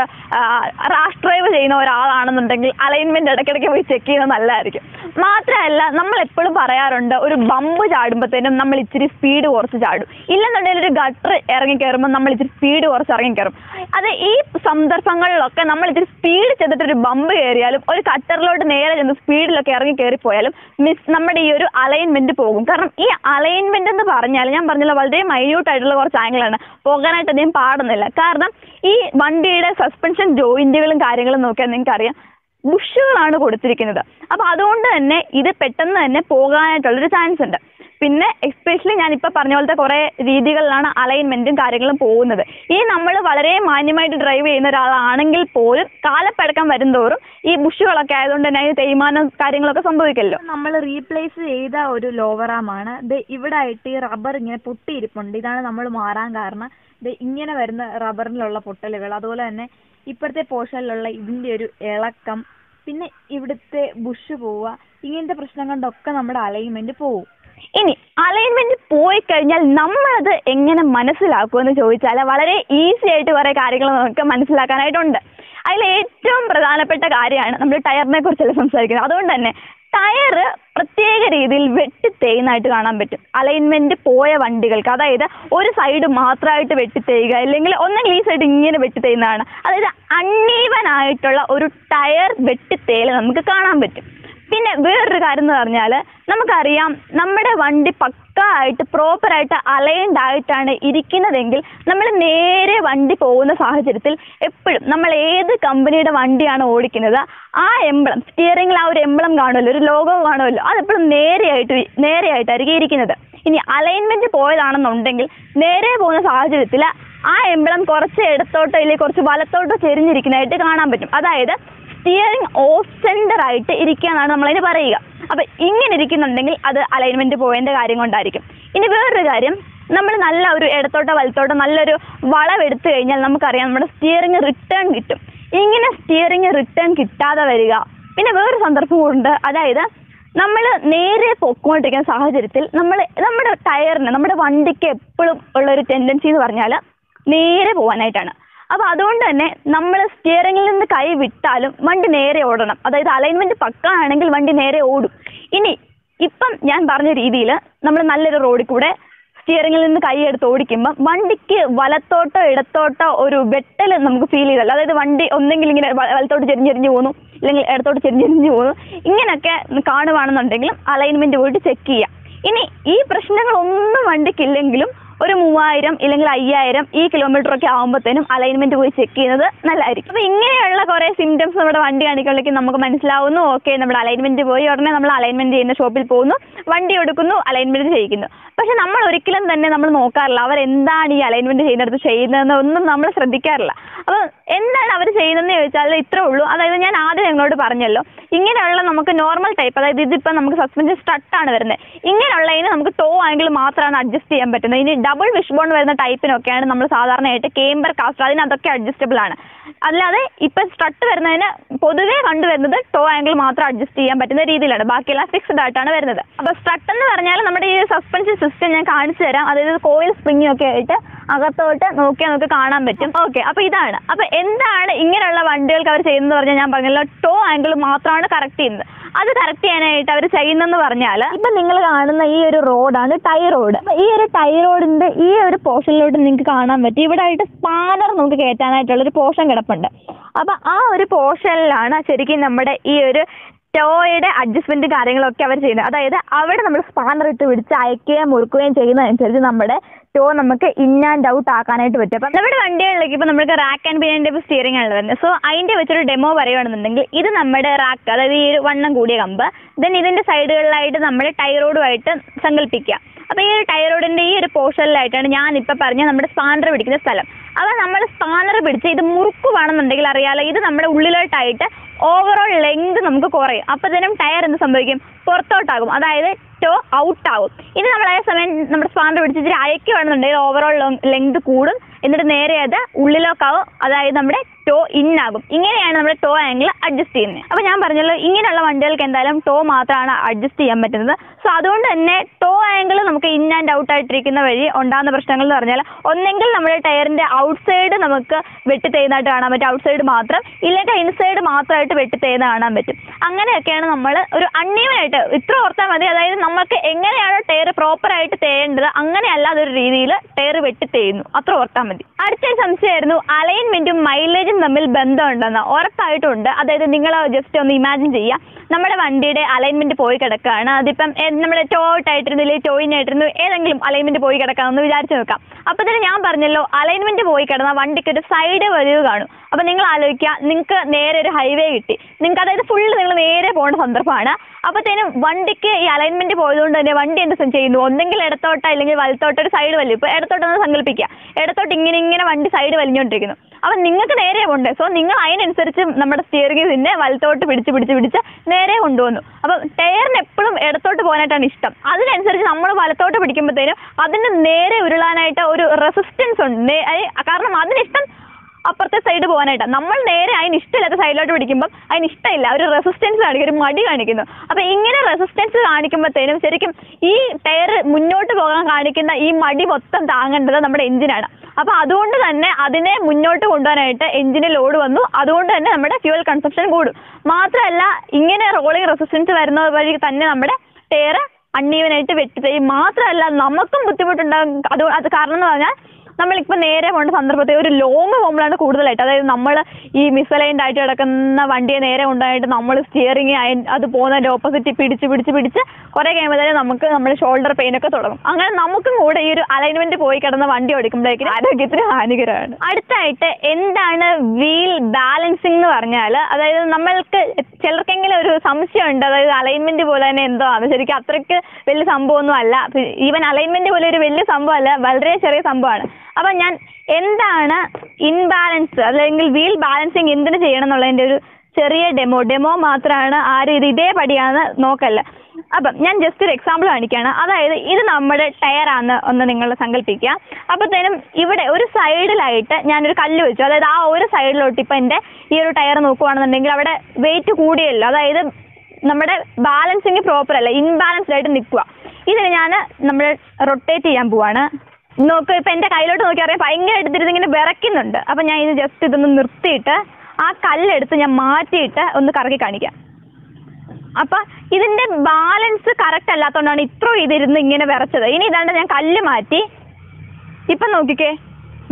റാഷ് ഡ്രൈവ് ചെയ്യുന്ന ഒരാളാണെന്നുണ്ടെങ്കിൽ അലൈൻമെന്റ് ഇടയ്ക്കിടയ്ക്ക് പോയി ചെക്ക് ചെയ്യുന്നത് നല്ലതായിരിക്കും. മാത്രമല്ല നമ്മൾ എപ്പോഴും പറയാറുണ്ട് ഒരു ബമ്പ് ചാടുമ്പോഴത്തേനും നമ്മൾ ഇച്ചിരി സ്പീഡ് കുറച്ച് ചാടും. ഇല്ലെന്നുണ്ടെങ്കിൽ ഒരു ഗട്ടർ ഇറങ്ങി കയറുമ്പോൾ നമ്മൾ ഇച്ചിരി സ്പീഡ് കുറച്ച് ഇറങ്ങി കയറും അത് ഈ സന്ദർഭങ്ങളിലൊക്കെ നമ്മൾ ഇച്ചിരി സ്പീഡ് ചെന്നിട്ട് ഒരു ബമ്പ് കയറിയാലും ഒരു കട്ടറിലോട്ട് നേരെ ചെന്ന് സ്പീഡിലൊക്കെ ഇറങ്ങി കയറിപ്പോയാലും മിസ് നമ്മുടെ ഈ ഒരു അലൈൻമെന്റ് പോകും. കാരണം ഈ അലൈൻമെന്റ് എന്ന് പറഞ്ഞാൽ ഞാൻ പറഞ്ഞല്ലോ വളരെ മൈന്യൂട്ട് ആയിട്ടുള്ള കുറച്ച് ആംഗിളാണ് പോകാനായിട്ട് അധികം പാടുന്നില്ല. കാരണം ഈ വണ്ടിയുടെ സസ്പെൻഷൻ ജോയിന്റുകളും കാര്യങ്ങളും നോക്കിയാൽ നിങ്ങൾക്ക് അറിയാം ബുഷുകളാണ് കൊടുത്തിരിക്കുന്നത്. അപ്പൊ അതുകൊണ്ട് തന്നെ ഇത് പെട്ടെന്ന് തന്നെ പോകാനായിട്ടുള്ളൊരു ചാൻസ് ഉണ്ട്. പിന്നെ എസ്പെഷ്യലി ഇപ്പൊ പറഞ്ഞ പോലത്തെ കുറെ രീതികളിലാണ് അലൈൻമെന്റും കാര്യങ്ങളും പോകുന്നത്. ഈ നമ്മൾ വളരെ മാന്യമായിട്ട് ഡ്രൈവ് ചെയ്യുന്ന ഒരാളാണെങ്കിൽ പോലും കാലപ്പഴക്കം വരുന്നതോറും ഈ ബുഷുകളൊക്കെ ആയതുകൊണ്ട് തന്നെ അതിന് തേയ്മാനം കാര്യങ്ങളൊക്കെ സംഭവിക്കല്ലോ. നമ്മൾ റീപ്ലേസ് ചെയ്ത ഒരു ലോവർ ആമാണ് ഇത് ഇവിടെ ആയിട്ട് ഈ റബ്ബർ ഇങ്ങനെ പൊട്ടിയിരിപ്പുണ്ട്. ഇതാണ് നമ്മൾ മാറാൻ കാരണം. ഇത് ഇങ്ങനെ വരുന്ന റബ്ബറിലുള്ള പൊട്ടലുകൾ. അതുപോലെ തന്നെ ഇപ്പോഴത്തെ പോർഷനിലുള്ള ഇതിന്റെ ഒരു ഇളക്കം പിന്നെ ഇവിടുത്തെ ബുഷ് പോവുക ഇങ്ങനത്തെ പ്രശ്നം കൊണ്ടൊക്കെ നമ്മുടെ അലൈൻമെന്റ് പോവും. ഇനി അലൈൻമെന്റ് പോയി കഴിഞ്ഞാൽ നമ്മൾ അത് എങ്ങനെ മനസ്സിലാക്കുമെന്ന് ചോദിച്ചാൽ വളരെ ഈസി ആയിട്ട് കുറെ കാര്യങ്ങൾ നമുക്ക് മനസ്സിലാക്കാനായിട്ടുണ്ട്. അതിൽ ഏറ്റവും പ്രധാനപ്പെട്ട കാര്യമാണ് നമ്മൾ ടയറിനെ കുറിച്ചല്ല സംസാരിക്കുന്നത്. അതുകൊണ്ട് തന്നെ ടയർ പ്രത്യേക രീതിയിൽ വെട്ടി തേയുന്നതായിട്ട് കാണാൻ പറ്റും. അലൈൻമെന്റ് പോയ വണ്ടികൾക്ക്. അതായത് ഒരു സൈഡ് മാത്രമായിട്ട് വെട്ടി തേയുക അല്ലെങ്കിൽ ഒന്നെങ്കിൽ ഈ സൈഡ് ഇങ്ങനെ വെട്ടി തേയുന്നതാണ്. അതായത് അൺഈവൻ ആയിട്ടുള്ള ഒരു ടയർ വെട്ടി തേയൽ നമുക്ക് കാണാൻ പറ്റും. പിന്നെ വേറൊരു കാര്യം എന്ന് പറഞ്ഞാൽ നമുക്കറിയാം നമ്മുടെ വണ്ടി പക്ക ആയിട്ട് പ്രോപ്പറായിട്ട് അലൈൻഡ് ആയിട്ടാണ് ഇരിക്കുന്നതെങ്കിൽ നമ്മൾ നേരെ വണ്ടി പോകുന്ന സാഹചര്യത്തിൽ എപ്പോഴും നമ്മൾ ഏത് കമ്പനിയുടെ വണ്ടിയാണ് ഓടിക്കുന്നത് ആ എംബ്ലം സ്റ്റിയറിംഗിൽ ആ ഒരു എംബ്ലം കാണുമല്ലോ ഒരു ലോഗോ കാണുമല്ലോ അതെപ്പോഴും നേരെയായിട്ട് നേരെയായിട്ടായിരിക്കും ഇരിക്കുന്നത്. ഇനി അലൈൻമെന്റ് പോയതാണെന്നുണ്ടെങ്കിൽ നേരെ പോകുന്ന സാഹചര്യത്തിൽ ആ എംബ്ലം കുറച്ച് ഇടത്തോട്ടോ ഇല്ലെങ്കിൽ കുറച്ച് വലത്തോട്ടോ ചെരിഞ്ഞിരിക്കുന്നതായിട്ട് കാണാൻ പറ്റും. അതായത് സ്റ്റിയറിംഗ് ഓഫ് സെന്റർ ആയിട്ട് ഇരിക്കുക എന്നാണ് നമ്മളതിന് പറയുക. അപ്പൊ ഇങ്ങനെ ഇരിക്കുന്നുണ്ടെങ്കിൽ അത് അലൈൻമെന്റ് പോയതിന്റെ കാര്യം കൊണ്ടായിരിക്കും. ഇനി വേറൊരു കാര്യം നമ്മൾ നല്ല ഒരു ഇടത്തോട്ടോ വലത്തോട്ടോ നല്ലൊരു വളവെടുത്തു കഴിഞ്ഞാൽ നമുക്കറിയാം നമ്മുടെ സ്റ്റിയറിംഗ് റിട്ടേൺ കിട്ടും. ഇങ്ങനെ സ്റ്റിയറിംഗ് റിട്ടേൺ കിട്ടാതെ വരിക. പിന്നെ വേറൊരു സന്ദർഭമുണ്ട് അതായത് നമ്മൾ നേരെ പൊക്കോണ്ടിരിക്കുന്ന സാഹചര്യത്തിൽ നമ്മൾ നമ്മുടെ ടയറിന് നമ്മുടെ വണ്ടിക്ക് എപ്പോഴും ഉള്ളൊരു ടെൻഡൻസി എന്ന് പറഞ്ഞാൽ നേരെ പോകാനായിട്ടാണ്. അപ്പൊ അതുകൊണ്ട് തന്നെ നമ്മൾ സ്റ്റിയറിംഗിൽ നിന്ന് കൈ വിട്ടാലും വണ്ടി നേരെ ഓടണം. അതായത് അലൈൻമെന്റ് പക്ക ആണെങ്കിൽ വണ്ടി നേരെ ഓടും. ഇനി ഇപ്പം ഞാൻ പറഞ്ഞ രീതിയിൽ നമ്മൾ നല്ലൊരു റോഡിൽ കൂടെ സ്റ്റിയറിംഗിൽ നിന്ന് കൈ എടുത്ത് ഓടിക്കുമ്പോൾ വണ്ടിക്ക് വലത്തോട്ടോ ഇടത്തോട്ടോ ഒരു വെട്ടൽ നമുക്ക് ഫീൽ ചെയ്തല്ലോ. അതായത് വണ്ടി ഒന്നെങ്കിൽ ഇങ്ങനെ വലത്തോട്ട് ചെരിഞ്ഞെരിഞ്ഞ് പോകുന്നു അല്ലെങ്കിൽ ഇടത്തോട്ട് ചെരിഞ്ഞെരിഞ്ഞ് പോകുന്നു ഇങ്ങനെയൊക്കെ കാണുവാണെന്നുണ്ടെങ്കിലും അലൈൻമെന്റ് പോയിട്ട് ചെക്ക് ചെയ്യാം. ഇനി ഈ പ്രശ്നങ്ങളൊന്നും വണ്ടിക്കില്ലെങ്കിലും ഒരു മൂവായിരം ഇല്ലെങ്കിൽ അയ്യായിരം ഈ കിലോമീറ്റർ ഒക്കെ ആകുമ്പോഴത്തേനും അലൈൻമെന്റ് പോയി ചെക്ക് ചെയ്യുന്നത് നല്ലതായിരിക്കും. അപ്പൊ ഇങ്ങനെയുള്ള കുറെ സിംറ്റംസ് നമ്മുടെ വണ്ടി കാണിക്കുമ്പോഴേക്കും നമുക്ക് മനസ്സിലാവുന്നു. ഓക്കെ നമ്മുടെ അലൈൻമെന്റ് പോയി. ഉടനെ നമ്മൾ അലൈൻമെന്റ് ചെയ്യുന്ന ഷോപ്പിൽ പോകുന്നു. വണ്ടി എടുക്കുന്നു അലൈൻമെന്റ് ചെയ്യിക്കുന്നു. പക്ഷെ നമ്മൾ ഒരിക്കലും തന്നെ നമ്മൾ നോക്കാറില്ല. അവർ എന്താണ് ഈ അലൈൻമെന്റ് ചെയ്യുന്നിടത്ത് ചെയ്യുന്നതെന്ന് ഒന്നും നമ്മൾ ശ്രദ്ധിക്കാറില്ല. അപ്പൊ എന്താണ് അവർ ചെയ്യുന്നതെന്ന് ചോദിച്ചാൽ ഇത്രേ ഉള്ളൂ. അതായത് ഞാൻ ആദ്യം നിങ്ങളോട് പറഞ്ഞല്ലോ ഇങ്ങനെയുള്ള നമുക്ക് നോർമൽ ടൈപ്പ് അതായത് ഇതിപ്പോൾ നമുക്ക് സസ്പെൻഷൻ സ്ട്രട്ടാണ് വരുന്നത്. ഇങ്ങനെയുള്ള ഇങ്ങനെയുള്ളതിന് നമുക്ക് ടോ ആംഗിൾ മാത്രമാണ് അഡ്ജസ്റ്റ് ചെയ്യാൻ പറ്റുന്നത്. ഇനി ഡബിൾ വിഷ് ബോൺ വരുന്ന ടൈപ്പിനൊക്കെയാണ് നമ്മൾ സാധാരണയായിട്ട് കേംബർ കാസ്റ്റർ അതിനതൊക്കെ അഡ്ജസ്റ്റബിൾ ആണ്. അല്ലാതെ ഇപ്പം സ്ട്രട്ട് വരുന്നതിന് പൊതുവേ കണ്ടുവരുന്നത് ടോ ആംഗിൾ മാത്രം അഡ്ജസ്റ്റ് ചെയ്യാൻ പറ്റുന്ന രീതിയിലാണ്. ബാക്കിയെല്ലാം ഫിക്സ്ഡ് ആയിട്ടാണ് വരുന്നത്. അപ്പോൾ സ്ട്രട്ട് എന്ന് പറഞ്ഞാൽ നമ്മുടെ ഈ സസ്പെൻഷൻ സിസ്റ്റം ഞാൻ കാണിച്ചു തരാം. അതായത് കോയിൽ സ്പ്രിംഗ് ഒക്കെ ആയിട്ട് അകത്തോട്ട് നോക്കിയാൽ നമുക്ക് കാണാൻ പറ്റും. ഓക്കെ അപ്പോൾ ഇതാണ്. അപ്പോൾ എന്താണ് ഇങ്ങനെയുള്ള വണ്ടികൾക്ക് അവർ ചെയ്യുന്നത് പറഞ്ഞാൽ ഞാൻ പറഞ്ഞല്ലോ. ടോ ആംഗിൾ മാത്രമാണ് കറക്റ്റ് ചെയ്യുന്നത്. അത് കറക്റ്റ് ചെയ്യാനായിട്ട് അവർ ചെയ്യുന്നെന്ന് പറഞ്ഞാൽ ഇപ്പൊ നിങ്ങൾ കാണുന്ന ഈ ഒരു റോഡാണ് ടൈ റോഡ് ഈ ഒരു ടൈ റോഡിന്റെ ഈ ഒരു പോർഷനിലോട്ട് നിങ്ങൾക്ക് കാണാൻ പറ്റും. ഇവിടെ ആയിട്ട് സ്പാനർ നമുക്ക് കയറ്റാനായിട്ടുള്ള ഒരു പോർഷൻ കിടപ്പുണ്ട്. അപ്പൊ ആ ഒരു പോർഷനിലാണ് ശരിക്കും നമ്മുടെ ഈ ഒരു ടോയുടെ അഡ്ജസ്റ്റ്മെന്റ് കാര്യങ്ങളൊക്കെ അവർ ചെയ്യുന്നത്. അതായത് അവിടെ നമ്മൾ സ്പാനർ ഇട്ട് പിടിച്ച് അയക്കുകയും മുറുക്കുകയും ചെയ്യുന്നതനുസരിച്ച് നമ്മുടെ ടോ നമുക്ക് ഇൻ ആൻഡ് ഔട്ട് ആക്കാനായിട്ട് പറ്റും. അപ്പം നമ്മുടെ വണ്ടികളിലേക്ക് ഇപ്പം നമുക്ക് റാക്ക് ആൻഡ് പിന്നിന്റെ സ്റ്റിയറിംഗ് ആണ് വരുന്നത്. സോ അതിന്റെ വെച്ചൊരു ഡെമോ പറയുകയാണെന്നുണ്ടെങ്കിൽ ഇത് നമ്മുടെ റാക്ക് അതായത് ഈ വണ്ണം കൂടിയ കമ്പ് ദെൻ ഇതിന്റെ സൈഡുകളിലായിട്ട് നമ്മൾ ടൈറോഡുമായിട്ട് സങ്കല്പിക്കുക അപ്പോൾ ഈ ഒരു ടൈറോഡിന്റെ ഈ ഒരു പോർഷനിലായിട്ടാണ് ഞാൻ ഇപ്പോൾ പറഞ്ഞ നമ്മുടെ സ്പാനർ പിടിക്കുന്ന സ്ഥലം. അപ്പോൾ നമ്മൾ സ്പാനർ പിടിച്ച് ഇത് മുറുക്കുവാണെന്നുണ്ടെങ്കിൽ അറിയാലോ ഇത് നമ്മുടെ ഉള്ളിലോട്ടായിട്ട് ഓവറോൾ ലെങ്ത് നമുക്ക് കുറയും. അപ്പോഴത്തേനും ടയർ എന്ത് സംഭവിക്കും? പുറത്തോട്ടാകും. അതായത് ടോ ഔട്ട് ആകും. ഇത് നമ്മൾ അതേ സമയം നമ്മുടെ സ്പാനർ പിടിച്ച് ഇച്ചിരി അയക്കുകയാണെന്നുണ്ടെങ്കിൽ ഓവറോൾ ലെങ്ത് കൂടും. എന്നിട്ട് നേരെ അത് ഉള്ളിലോക്കാവും. അതായത് നമ്മുടെ ടോ ഇൻ ആകും. ഇങ്ങനെയാണ് നമ്മുടെ ടോ ആംഗിൾ അഡ്ജസ്റ്റ് ചെയ്യുന്നത്. അപ്പോൾ ഞാൻ പറഞ്ഞല്ലോ ഇങ്ങനെയുള്ള വണ്ടികൾക്ക് എന്തായാലും ടോ മാത്രമാണ് അഡ്ജസ്റ്റ് ചെയ്യാൻ പറ്റുന്നത്. സോ അതുകൊണ്ട് തന്നെ ടോ ആംഗിൾ നമുക്ക് ഇൻ ആൻഡ് ഔട്ട് ആയിട്ടിരിക്കുന്ന വഴി ഉണ്ടാകുന്ന പ്രശ്നങ്ങൾ എന്ന് പറഞ്ഞാൽ ഒന്നെങ്കിൽ നമ്മുടെ ടയറിന്റെ ഔട്ട് സൈഡ് നമുക്ക് വെട്ടി തേയുന്നതായിട്ട് കാണാൻ പറ്റും. ഔട്ട് സൈഡ് മാത്രം. ഇല്ലെങ്കിൽ ഇൻസൈഡ് മാത്രമായിട്ട് വെട്ടി തേയ്യുന്ന കാണാൻ പറ്റും. അങ്ങനെയൊക്കെയാണ് നമ്മൾ ഒരു അൺഈവനായിട്ട് ഇത്ര ഓർത്താൽ മതി. അതായത് നമുക്ക് എങ്ങനെയാണ് ടയർ പ്രോപ്പർ ആയിട്ട് തേയേണ്ടത് അങ്ങനെയല്ല അതൊരു രീതിയിൽ ടയർ വെട്ടി തേയുന്നു. അത്ര ഓർത്താൽ മതി. അടുത്തൊരു സംശയമായിരുന്നു. അലൈൻമെന്റും മൈലേജും തമ്മിൽ ബന്ധമുണ്ടെന്ന് ഉറപ്പായിട്ടുണ്ട്. അതായത് നിങ്ങൾ ജസ്റ്റ് ഒന്ന് ഇമാജിൻ ചെയ്യുക. നമ്മുടെ വണ്ടിയുടെ അലൈൻമെന്റ് പോയി കിടക്കുകയാണ്. അതിപ്പം നമ്മുടെ ടോട്ട് ആയിട്ടിരുന്നു ഇല്ലെങ്കിൽ ടോയിൻ ഏതെങ്കിലും അലൈൻമെന്റ് പോയി കിടക്കാമെന്ന് വിചാരിച്ചു നോക്കാം അപ്പൊ തന്നെ ഞാൻ പറഞ്ഞല്ലോ അലൈൻമെന്റ് പോയി കിടന്ന വണ്ടിക്ക് ഒരു സൈഡ് വലിവ് കാണും. അപ്പൊ നിങ്ങൾ ആലോചിക്കുക നിങ്ങൾക്ക് നേരെ ഒരു ഹൈവേ കിട്ടി. നിങ്ങൾക്ക് അതായത് ഫുള്ള് നിങ്ങൾ നേരെ പോകുന്ന സന്ദർഭമാണ്. അപ്പത്തേനും വണ്ടിക്ക് ഈ അലൈൻമെന്റ് പോയതുകൊണ്ട് തന്നെ വണ്ടി എന്ത് ചെയ്യുന്നു? ഒന്നെങ്കിൽ ഇടത്തോട്ട അല്ലെങ്കിൽ വലത്തോട്ട് ഒരു സൈഡ് വലിയും ഇപ്പൊ ഇടത്തോട്ടൊന്ന് സങ്കല്പിക്കുക. ഇടത്തോട്ട് ഇങ്ങനെ ഇങ്ങനെ വണ്ടി സൈഡ് വലിഞ്ഞുകൊണ്ടിരിക്കുന്നു. അപ്പൊ നിങ്ങൾക്ക് നേരെ പോണ്ടേ സോ നിങ്ങൾ അതിനനുസരിച്ച് നമ്മുടെ സ്റ്റിയറിംഗ് പിന്നെ വലത്തോട്ട് പിടിച്ച് പിടിച്ച് പിടിച്ച് നേരെ കൊണ്ടുവന്നു. അപ്പൊ ടയറിന് എപ്പോഴും ഇടത്തോട്ട് പോകാനായിട്ടാണ് ഇഷ്ടം. അതിനനുസരിച്ച് നമ്മൾ വലത്തോട്ട് പിടിക്കുമ്പോഴത്തേനും അതിന് നേരെ ഉരുളാനായിട്ട് ഒരു റെസിസ്റ്റൻസ് ഉണ്ട്. കാരണം അതിനിഷ്ടം അപ്പുറത്തെ സൈഡ് പോകാനായിട്ട്. നമ്മൾ നേരെ അതിന് ഇഷ്ടമില്ലാത്ത സൈഡിലോട്ട് പിടിക്കുമ്പോൾ അതിന് ഇഷ്ടമില്ല. ഒരു റെസിസ്റ്റൻസ് കാണിക്കും ഒരു മടി കാണിക്കുന്നു. അപ്പൊ ഇങ്ങനെ റെസിസ്റ്റൻസ് കാണിക്കുമ്പോഴത്തേനും ശരിക്കും ഈ ടയർ മുന്നോട്ട് പോകാൻ കാണിക്കുന്ന ഈ മടി മൊത്തം താങ്ങേണ്ടത് നമ്മുടെ എഞ്ചിനാണ് അപ്പൊ അതുകൊണ്ട് തന്നെ അതിനെ മുന്നോട്ട് കൊണ്ടുപോകാനായിട്ട് എഞ്ചിന് ലോഡ് വന്നു. അതുകൊണ്ട് തന്നെ നമ്മുടെ ഫ്യൂവൽ കൺസപ്ഷൻ കൂടും. മാത്രമല്ല ഇങ്ങനെ റോളിംഗ് റെസിസ്റ്റൻസ് വരുന്ന വഴി തന്നെ നമ്മുടെ ടയർ അണ്ണീവനായിട്ട് വെട്ടിത്തരും മാത്രമല്ല നമുക്കും ബുദ്ധിമുട്ടുണ്ടാകും. അത് അത് കാരണം എന്ന് പറഞ്ഞാൽ നമ്മളിപ്പോൾ നേരെ പോകേണ്ട സന്ദർഭത്തിൽ ഒരു ലോങ് പോകുമ്പോഴാണ് കൂടുതലായിട്ട്. അതായത് നമ്മൾ ഈ മിസലൈൻഡ് ആയിട്ട് കിടക്കുന്ന വണ്ടിയെ നേരെ കൊണ്ടുപോയിട്ട് നമ്മൾ സ്റ്റിയറിംഗ് അത് പോകുന്നതിന്റെ ഓപ്പോസിറ്റ് പിടിച്ച് പിടിച്ച് പിടിച്ച് കുറേ കഴിയുമ്പോഴത്തേനും നമുക്ക് നമ്മുടെ ഷോൾഡർ പെയിൻ ഒക്കെ തുടങ്ങും. അങ്ങനെ നമുക്കും കൂടെ ഈ ഒരു അലൈൻമെന്റ് പോയി കിടന്ന വണ്ടി ഓടിക്കുമ്പോഴേക്കും ആരോഗ്യത്തിന് ഹാനികരമാണ്. അടുത്തായിട്ട് എന്താണ് വീൽ ബാലൻസിംഗ് എന്ന് പറഞ്ഞാൽ അതായത് നമ്മൾക്ക് ചിലർക്കെങ്കിലും ഒരു സംശയമുണ്ട്. അതായത് അലൈൻമെന്റ് പോലെ തന്നെ എന്തോ ആണ്. ശരിക്കും അത്രയ്ക്ക് വലിയ സംഭവമൊന്നും അല്ല. ഈവൻ അലൈൻമെന്റ് പോലെ ഒരു വലിയ സംഭവമല്ല. വളരെ ചെറിയ സംഭവമാണ്. അപ്പൊ ഞാൻ എന്താണ് ഇൻബാലൻസ് അല്ലെങ്കിൽ വീൽ ബാലൻസിങ് എന്തിനു ചെയ്യണം എന്നുള്ളതിന്റെ ഒരു ചെറിയ ഡെമോ ഡെമോ മാത്രമാണ് ആരും ഇത് ഇതേ പടിയാന്ന് നോക്കല്ല അപ്പം ഞാൻ ജസ്റ്റ് ഒരു എക്സാമ്പിൾ കാണിക്കുകയാണ് അതായത് ഇത് നമ്മുടെ ടയറാന്ന് ഒന്ന് നിങ്ങൾ സങ്കല്പിക്കുക അപ്പോഴത്തേനും ഇവിടെ ഒരു സൈഡിലായിട്ട് ഞാനൊരു കല്ല് വെച്ചു. അതായത് ആ ഒരു സൈഡിലോട്ട് ഇപ്പം എന്റെ ഈ ഒരു ടയർ നോക്കുകയാണെന്നുണ്ടെങ്കിൽ അവിടെ വെയിറ്റ് കൂടിയല്ലോ. അതായത് നമ്മുടെ ബാലൻസിങ് പ്രോപ്പർ അല്ല ഇൻബാലൻസ്ഡ് ആയിട്ട് നിൽക്കുക. ഇതിന് ഞാൻ നമ്മൾ റൊട്ടേറ്റ് ചെയ്യാൻ പോവാണ്. നോക്ക് ഇപ്പൊ എന്റെ കയ്യിലോട്ട് നോക്കി അറിയാം ഭയങ്കരമായിട്ട് എടുത്തിരുന്ന് ഇങ്ങനെ വിറയ്ക്കുന്നുണ്ട്. അപ്പൊ ഞാൻ ഇത് ജസ്റ്റ് ഇതൊന്ന് നിർത്തിയിട്ട് ആ കല്ലെടുത്ത് ഞാൻ മാറ്റിയിട്ട് ഒന്ന് കറക്കി കാണിക്കാം. അപ്പൊ ഇതിന്റെ ബാലൻസ് കറക്റ്റ് അല്ലാത്തതുകൊണ്ടാണ് ഇത്രയും ഇതിരുന്ന് ഇങ്ങനെ വിറച്ചത്. ഇനി ഇതാണ്ട് ഞാൻ കല്ല് മാറ്റി ഇപ്പൊ നോക്കിക്കേ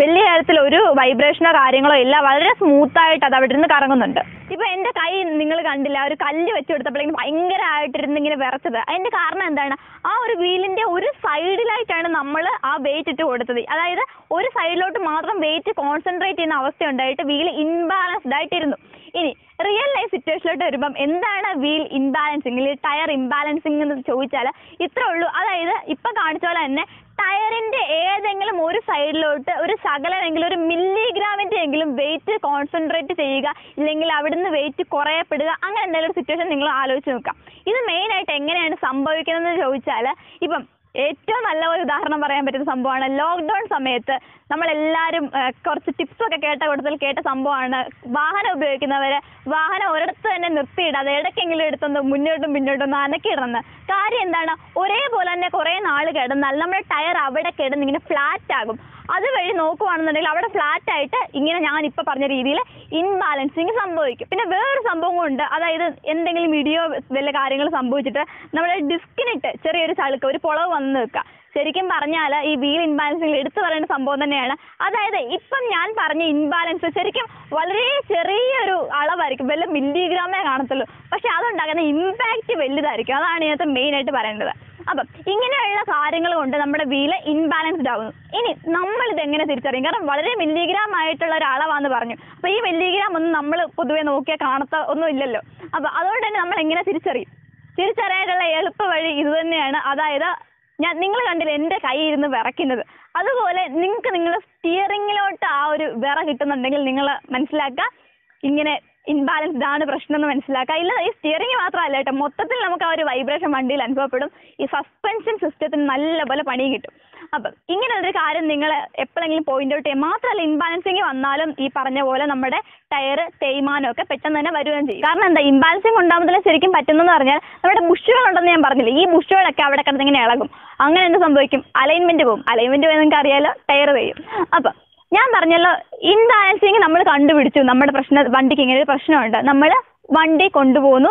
വലിയ കാര്യത്തിൽ ഒരു വൈബ്രേഷനോ കാര്യങ്ങളോ ഇല്ല വളരെ സ്മൂത്ത് ആയിട്ട് അത് അവിടെ ഇരുന്ന് കറങ്ങുന്നുണ്ട്. ഇപ്പൊ എന്റെ കൈ നിങ്ങൾ കണ്ടില്ല ഒരു കല്ല് വെച്ച് കൊടുത്തപ്പോഴേക്കും ഭയങ്കരമായിട്ടിരുന്ന് ഇങ്ങനെ വിറച്ചത്. അതിന്റെ കാരണം എന്താണ്? ആ ഒരു വീലിന്റെ ഒരു സൈഡിലായിട്ടാണ് നമ്മൾ ആ വെയിറ്റ് ഇട്ട് കൊടുത്തത്. അതായത് ഒരു സൈഡിലോട്ട് മാത്രം വെയിറ്റ് കോൺസെൻട്രേറ്റ് ചെയ്യുന്ന അവസ്ഥ ഉണ്ടായിട്ട് വീൽ ഇൻബാലൻസ്ഡ് ആയിട്ടിരുന്നു. ഇനി റിയൽ ലൈഫ് സിറ്റുവേഷനിലോട്ട് വരുമ്പം എന്താണ് വീൽ ഇൻബാലൻസിങ് അല്ലെങ്കിൽ ടയർ ഇംബാലൻസിങ് എന്ന് ചോദിച്ചാൽ ഇത്രേ ഉള്ളൂ. അതായത് ഇപ്പൊ കാണിച്ച പോലെ തന്നെ ടയറിന്റെ ഏതെങ്കിലും ഒരു സൈഡിലോട്ട് ഒരു ശകലമെങ്കിലും ഒരു മില്ലിഗ്രാമിന്റെ എങ്കിലും വെയിറ്റ് കോൺസെൻട്രേറ്റ് ചെയ്യുക ഇല്ലെങ്കിൽ അവിടുന്ന് വെയിറ്റ് കുറയപ്പെടുക അങ്ങനെ എന്തെങ്കിലും ഒരു സിറ്റുവേഷൻ നിങ്ങൾ ആലോചിച്ച് നോക്കാം ഇത് മെയിൻ ആയിട്ട് എങ്ങനെയാണ് സംഭവിക്കുന്നതെന്ന് ചോദിച്ചാൽ ഇപ്പം ഏറ്റവും നല്ല ഒരു ഉദാഹരണം പറയാൻ പറ്റുന്ന സംഭവമാണ് ലോക്ക്ഡൌൺ സമയത്ത് നമ്മൾ എല്ലാവരും കുറച്ച് ടിപ്സ് ഒക്കെ കേട്ട കൂട്ടത്തിൽ കേട്ട സംഭവമാണ്. വാഹനം ഉപയോഗിക്കുന്നവരെ വാഹനം ഒരിടത്ത് തന്നെ നിർത്തിയിടാതെ ഇടയ്ക്കെങ്കിലും എടുത്തൊന്ന് മുന്നോട്ടും പിന്നോട്ടും അനക്കിയിടുന്നത് കാര്യം എന്താണ്? ഒരേപോലെ തന്നെ കുറേ നാൾ കിടന്നാൽ നമ്മുടെ ടയർ അവിടെ കിടന്ന് ഇങ്ങനെ ഫ്ലാറ്റ് ആകും. അതുവഴി നോക്കുവാണെന്നുണ്ടെങ്കിൽ അവിടെ ഫ്ലാറ്റ് ആയിട്ട് ഇങ്ങനെ ഞാൻ ഇപ്പൊ പറഞ്ഞ രീതിയിൽ ഇൻബാലൻസിങ് സംഭവിക്കും. പിന്നെ വേറൊരു സംഭവം കൊണ്ട് അതായത് എന്തെങ്കിലും വീഡിയോ വല്ല കാര്യങ്ങൾ സംഭവിച്ചിട്ട് നമ്മുടെ ഡിസ്കിനിട്ട് ചെറിയൊരു ചളുക്ക് ഒരു പുളവ് വന്ന് നിൽക്കുക. ശരിക്കും പറഞ്ഞാൽ ഈ വീൽ ഇൻബാലൻസിൽ എടുത്തു പറയേണ്ട സംഭവം തന്നെയാണ്. അതായത് ഇപ്പം ഞാൻ പറഞ്ഞ ഇൻബാലൻസ് ശരിക്കും വളരെ ചെറിയൊരു അളവായിരിക്കും. വല്ല മില്ലിഗ്രാമേ കാണത്തുള്ളൂ. പക്ഷെ അതുണ്ടാകുന്ന ഇമ്പാക്റ്റ് വലുതായിരിക്കും. അതാണ് ഇതിനകത്ത് മെയിൻ ആയിട്ട് പറയേണ്ടത്. അപ്പം ഇങ്ങനെയുള്ള കാര്യങ്ങൾ കൊണ്ട് നമ്മുടെ വീൽ ഇൻബാലൻസ്ഡ് ആവുന്നു. ഇനി നമ്മൾ ഇത് എങ്ങനെ തിരിച്ചറിയും? കാരണം വളരെ മില്ലിഗ്രാം ആയിട്ടുള്ള ഒരു പറഞ്ഞു. അപ്പൊ ഈ മില്ലിഗ്രാം ഒന്നും നമ്മൾ പൊതുവെ നോക്കിയാൽ കാണത്ത ഒന്നും ഇല്ലല്ലോ. അപ്പൊ അതുകൊണ്ട് തന്നെ നമ്മൾ എങ്ങനെ തിരിച്ചറിയും? തിരിച്ചറിയാനുള്ള എളുപ്പ വഴി ഇത് തന്നെയാണ്. അതായത് ഞാൻ നിങ്ങൾ കണ്ടില്ല എന്റെ കൈ ഇരുന്ന് വിറയ്ക്കുന്നത്. അതുപോലെ നിങ്ങൾക്ക് നിങ്ങളുടെ സ്റ്റിയറിങ്ങിലോട്ട് ആ ഒരു വിറ കിട്ടുന്നുണ്ടെങ്കിൽ നിങ്ങൾ മനസ്സിലാക്കുക. ഇങ്ങനെ ഇൻബാലൻസ്ഡ് ആണ് പ്രശ്നം എന്ന് മനസ്സിലാക്കുക. ഇല്ല ഈ സ്റ്റിയറിംഗ് മാത്രമല്ല കേട്ടോ. മൊത്തത്തിൽ നമുക്ക് ആ ഒരു വൈബ്രേഷൻ വണ്ടിയിൽ അനുഭവപ്പെടും. ഈ സസ്പെൻഷൻ സിസ്റ്റത്തിന് നല്ലപോലെ പണി കിട്ടും. അപ്പം ഇങ്ങനെ ഒരു കാര്യം നിങ്ങൾ എപ്പോഴെങ്കിലും പോയിന്റ് ഔട്ട് ചെയ്യും മാത്രമല്ല ഇൻബാലൻസിങ് വന്നാലും ഈ പറഞ്ഞ പോലെ നമ്മുടെ ടയർ തേയ്മാനം ഒക്കെ പെട്ടെന്ന് തന്നെ വരികയും ചെയ്യും. കാരണം എന്താ? ഇൻബാലൻസിങ് ഉണ്ടാകുമ്പോൾ ശരിക്കും പറ്റുന്നതെന്ന് പറഞ്ഞാൽ നമ്മുടെ ബുഷുകൾ ഉണ്ടെന്ന് ഞാൻ പറഞ്ഞില്ല? ഈ ബുഷുകളൊക്കെ അവിടെ കിടന്നിങ്ങനെ ഇളകും. അങ്ങനെ എന്ത് സംഭവിക്കും? അലൈൻമെന്റ് പോകും. അലൈൻമെന്റ് പോയി നിങ്ങൾക്ക് അറിയാലോ ടയർ ചെയ്യും അപ്പം ഞാൻ പറഞ്ഞല്ലോ ഇൻബാലൻസിങ് നമ്മൾ കണ്ടുപിടിച്ചു. നമ്മുടെ പ്രശ്ന വണ്ടിക്ക് ഇങ്ങനെ ഒരു പ്രശ്നമുണ്ട്. നമ്മൾ വണ്ടി കൊണ്ടുപോകുന്നു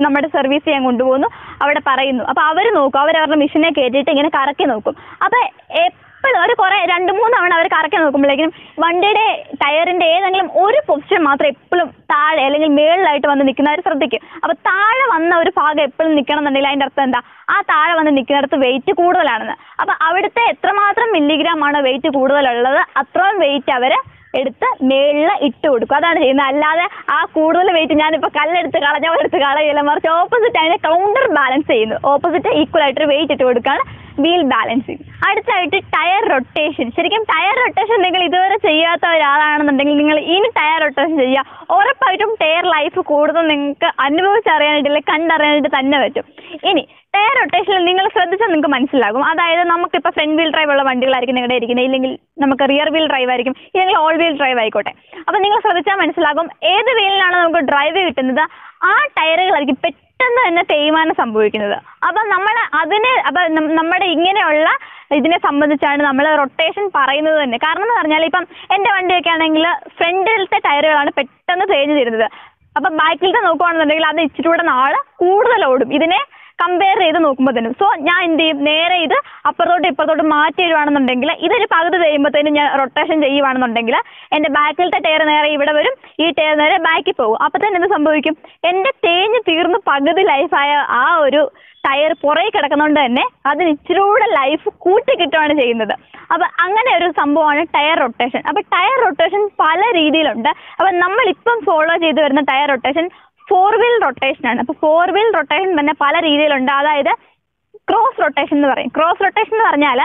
നമ്മുടെ സർവീസ് ചെയ്യാൻ കൊണ്ടുപോകുന്നു അവിടെ പറയുന്നു. അപ്പോൾ അവർ നോക്കും. അവർ അവരുടെ മെഷീനെ കയറ്റിയിട്ട് ഇങ്ങനെ കറക്കി നോക്കും. അപ്പൊ എപ്പോഴും ഒരു കുറെ രണ്ട് മൂന്ന് തവണ അവർ കറക്കി നോക്കുമ്പോഴേക്കും വണ്ടിയുടെ ടയറിന്റെ ഏതെങ്കിലും ഒരു പൊസിഷൻ മാത്രം എപ്പോഴും താഴെ അല്ലെങ്കിൽ മേളിലായിട്ട് വന്ന് നിൽക്കുന്നവർ ശ്രദ്ധിക്കും. അപ്പൊ താഴെ വന്ന ഒരു ഭാഗം എപ്പോഴും നിൽക്കണം എന്നുണ്ടെങ്കിൽ അതിന്റെ അർത്ഥം എന്താ? ആ താഴെ വന്ന് നിൽക്കുന്നിടത്ത് വെയിറ്റ് കൂടുതലാണെന്ന്. അപ്പൊ അവിടുത്തെ എത്രമാത്രം മില്ലിഗ്രാം ആണ് വെയിറ്റ് കൂടുതലുള്ളത് അത്രയും വെയിറ്റ് അവർ എടുത്ത് മേളിൽ ഇട്ട് കൊടുക്കും. അതാണ് ചെയ്യുന്നത്. അല്ലാതെ ആ കൂടുതൽ വെയിറ്റ് ഞാനിപ്പോൾ കല്ലെടുത്ത് കളഞ്ഞ എടുത്ത് കളയില്ല മറിച്ച് ഓപ്പോസിറ്റ് അതിനെ കൗണ്ടർ ബാലൻസ് ചെയ്യുന്നു. ഓപ്പോസിറ്റ് ഈക്വൽ ആയിട്ട് വെയിറ്റ് ഇട്ട് കൊടുക്കുകയാണ്. വീൽ ബാലൻസിങ് അടുത്തായിട്ട് ടയർ റൊട്ടേഷൻ ശരിക്കും ടയർ റൊട്ടേഷൻ നിങ്ങൾ ഇതുവരെ ചെയ്യാത്ത ഒരാളാണെന്നുണ്ടെങ്കിൽ നിങ്ങൾ ഇനി ടയർ റൊട്ടേഷൻ ചെയ്യുക. ഉറപ്പായിട്ടും ടയർ ലൈഫ് കൂടുതൽ നിങ്ങൾക്ക് അനുഭവിച്ചറിയാനായിട്ടില്ല കണ്ടറിയാനായിട്ട് തന്നെ പറ്റും. ഇനി ടയർ റൊട്ടേഷനിൽ നിങ്ങൾ ശ്രദ്ധിച്ചാൽ നിങ്ങൾക്ക് മനസ്സിലാകും. അതായത് നമുക്കിപ്പോൾ ഫ്രണ്ട് വീൽ ഡ്രൈവ് ഉള്ള വണ്ടികളായിരിക്കും നിങ്ങളുടെ ഇരിക്കുന്നത്. ഇല്ലെങ്കിൽ നമുക്ക് റിയർ വീൽ ഡ്രൈവ് ആയിരിക്കും. ഇല്ലെങ്കിൽ ഓൾ വീൽ ഡ്രൈവ് ആയിക്കോട്ടെ. അപ്പോൾ നിങ്ങൾ ശ്രദ്ധിച്ചാൽ മനസ്സിലാകും. ഏത് വീലിനാണ് നമുക്ക് ഡ്രൈവ് കിട്ടുന്നത്? ആ ടയറുകളായിരിക്കും പെട്ടെന്ന് തന്നെ തേയ്മാനം സംഭവിക്കുന്നത്. അപ്പം നമ്മൾ അതിന് അപ്പം നമ്മുടെ ഇങ്ങനെയുള്ള ഇതിനെ സംബന്ധിച്ചാണ് നമ്മൾ റൊട്ടേഷൻ പറയുന്നത് തന്നെ. കാരണം എന്ന് പറഞ്ഞാൽ ഇപ്പം എന്റെ വണ്ടിയൊക്കെ ആണെങ്കിൽ ഫ്രണ്ടിലത്തെ ടയറുകളാണ് പെട്ടെന്ന് തേഞ്ഞു തരുന്നത്. അപ്പം ബാക്കിലത്തെ നോക്കുവാണെന്നുണ്ടെങ്കിൽ അത് ഇച്ചിരി കൂടെ നാൾ കൂടുതൽ ഓടും. ഇതിനെ കമ്പയർ ചെയ്ത് നോക്കുമ്പോൾ തന്നെ സോ ഞാൻ എന്ത് ചെയ്യും? നേരെ ഇത് അപ്പുറത്തോട്ട് ഇപ്പുറത്തോട്ട് മാറ്റി വരുവാണെന്നുണ്ടെങ്കിൽ ഇതൊരു പകുതി കഴിയുമ്പോഴത്തേനും ഞാൻ റൊട്ടേഷൻ ചെയ്യുവാണെന്നുണ്ടെങ്കിൽ എന്റെ ബാക്കിലത്തെ ടയർ നേരെ ഇവിടെ വരും ഈ ടയർ നേരെ ബാക്കിൽ പോകും. അപ്പോൾ തന്നെ എന്ത് സംഭവിക്കും? എന്റെ തേഞ്ഞ് തീർന്ന് പകുതി ലൈഫായ ആ ഒരു ടയർ പുറകെ കിടക്കുന്നതുകൊണ്ട് തന്നെ അതിന് ഇച്ചിരൂടെ ലൈഫ് കൂട്ടി കിട്ടുകയാണ് ചെയ്യുന്നത്. അപ്പം അങ്ങനെ ഒരു സംഭവമാണ് ടയർ റൊട്ടേഷൻ അപ്പം ടയർ റൊട്ടേഷൻ പല രീതിയിലുണ്ട്. അപ്പം നമ്മളിപ്പം ഫോളോ ചെയ്ത് വരുന്ന tyre rotation four wheel rotation ആണ്. അപ്പോൾ ഫോർ വീൽ റൊട്ടേഷൻ തന്നെ പല രീതിയിലുണ്ട്. അതായത് ക്രോസ് റൊട്ടേഷൻ എന്ന് പറയും. ക്രോസ് റൊട്ടേഷൻ എന്ന് പറഞ്ഞാൽ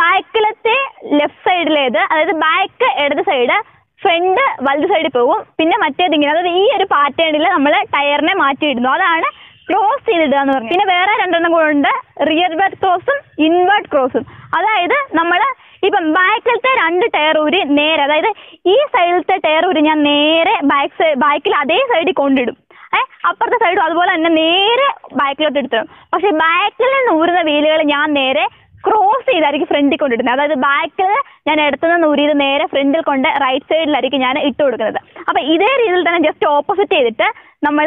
ബാക്കിലത്തെ ലെഫ്റ്റ് സൈഡിലേത് അതായത് ബാക്ക് ഇടത് സൈഡ് ഫ്രണ്ട് വലത് സൈഡിൽ പോകും. പിന്നെ മറ്റേത് ഇങ്ങനെ അതായത് ഈ ഒരു പാറ്റേണിൽ നമ്മൾ ടയറിനെ മാറ്റിയിടുന്നു. അതാണ് ക്രോസ് ചെയ്തിടുക എന്ന് പറഞ്ഞു പിന്നെ വേറെ രണ്ടെണ്ണം കൂടെ ഉണ്ട്. റിയർ ബെഡ് ക്രോസും ഇൻവേർട്ട് ക്രോസും അതായത് നമ്മൾ ഇപ്പം ബാക്കിലത്തെ രണ്ട് ടയർ ഊരി നേരെ അതായത് ഈ സൈഡിലത്തെ ടയർ ഊരി ഞാൻ നേരെ ബാക്ക് സൈഡ് ബാക്കിൽ അതേ സൈഡിൽ കൊണ്ടിടും. ഏഹ് അപ്പുറത്തെ സൈഡും അതുപോലെ തന്നെ നേരെ ബാക്കിലോട്ട് എടുത്തിടും പക്ഷെ ബാക്കിൽ നിന്ന് ഊരുന്ന വീലുകൾ ഞാൻ നേരെ ക്രോസ് ചെയ്തായിരിക്കും ഫ്രണ്ടിൽ കൊണ്ടിടുന്നത്. അതായത് ബാക്കിൽ ഞാൻ ഇടത്തുനിന്ന് ഊരിയത് നേരെ ഫ്രണ്ടിൽ കൊണ്ട് റൈറ്റ് സൈഡിലായിരിക്കും ഞാൻ ഇട്ട് കൊടുക്കുന്നത്. അപ്പോൾ ഇതേ രീതിയിൽ തന്നെ ജസ്റ്റ് ഓപ്പോസിറ്റ് ചെയ്തിട്ട് നമ്മൾ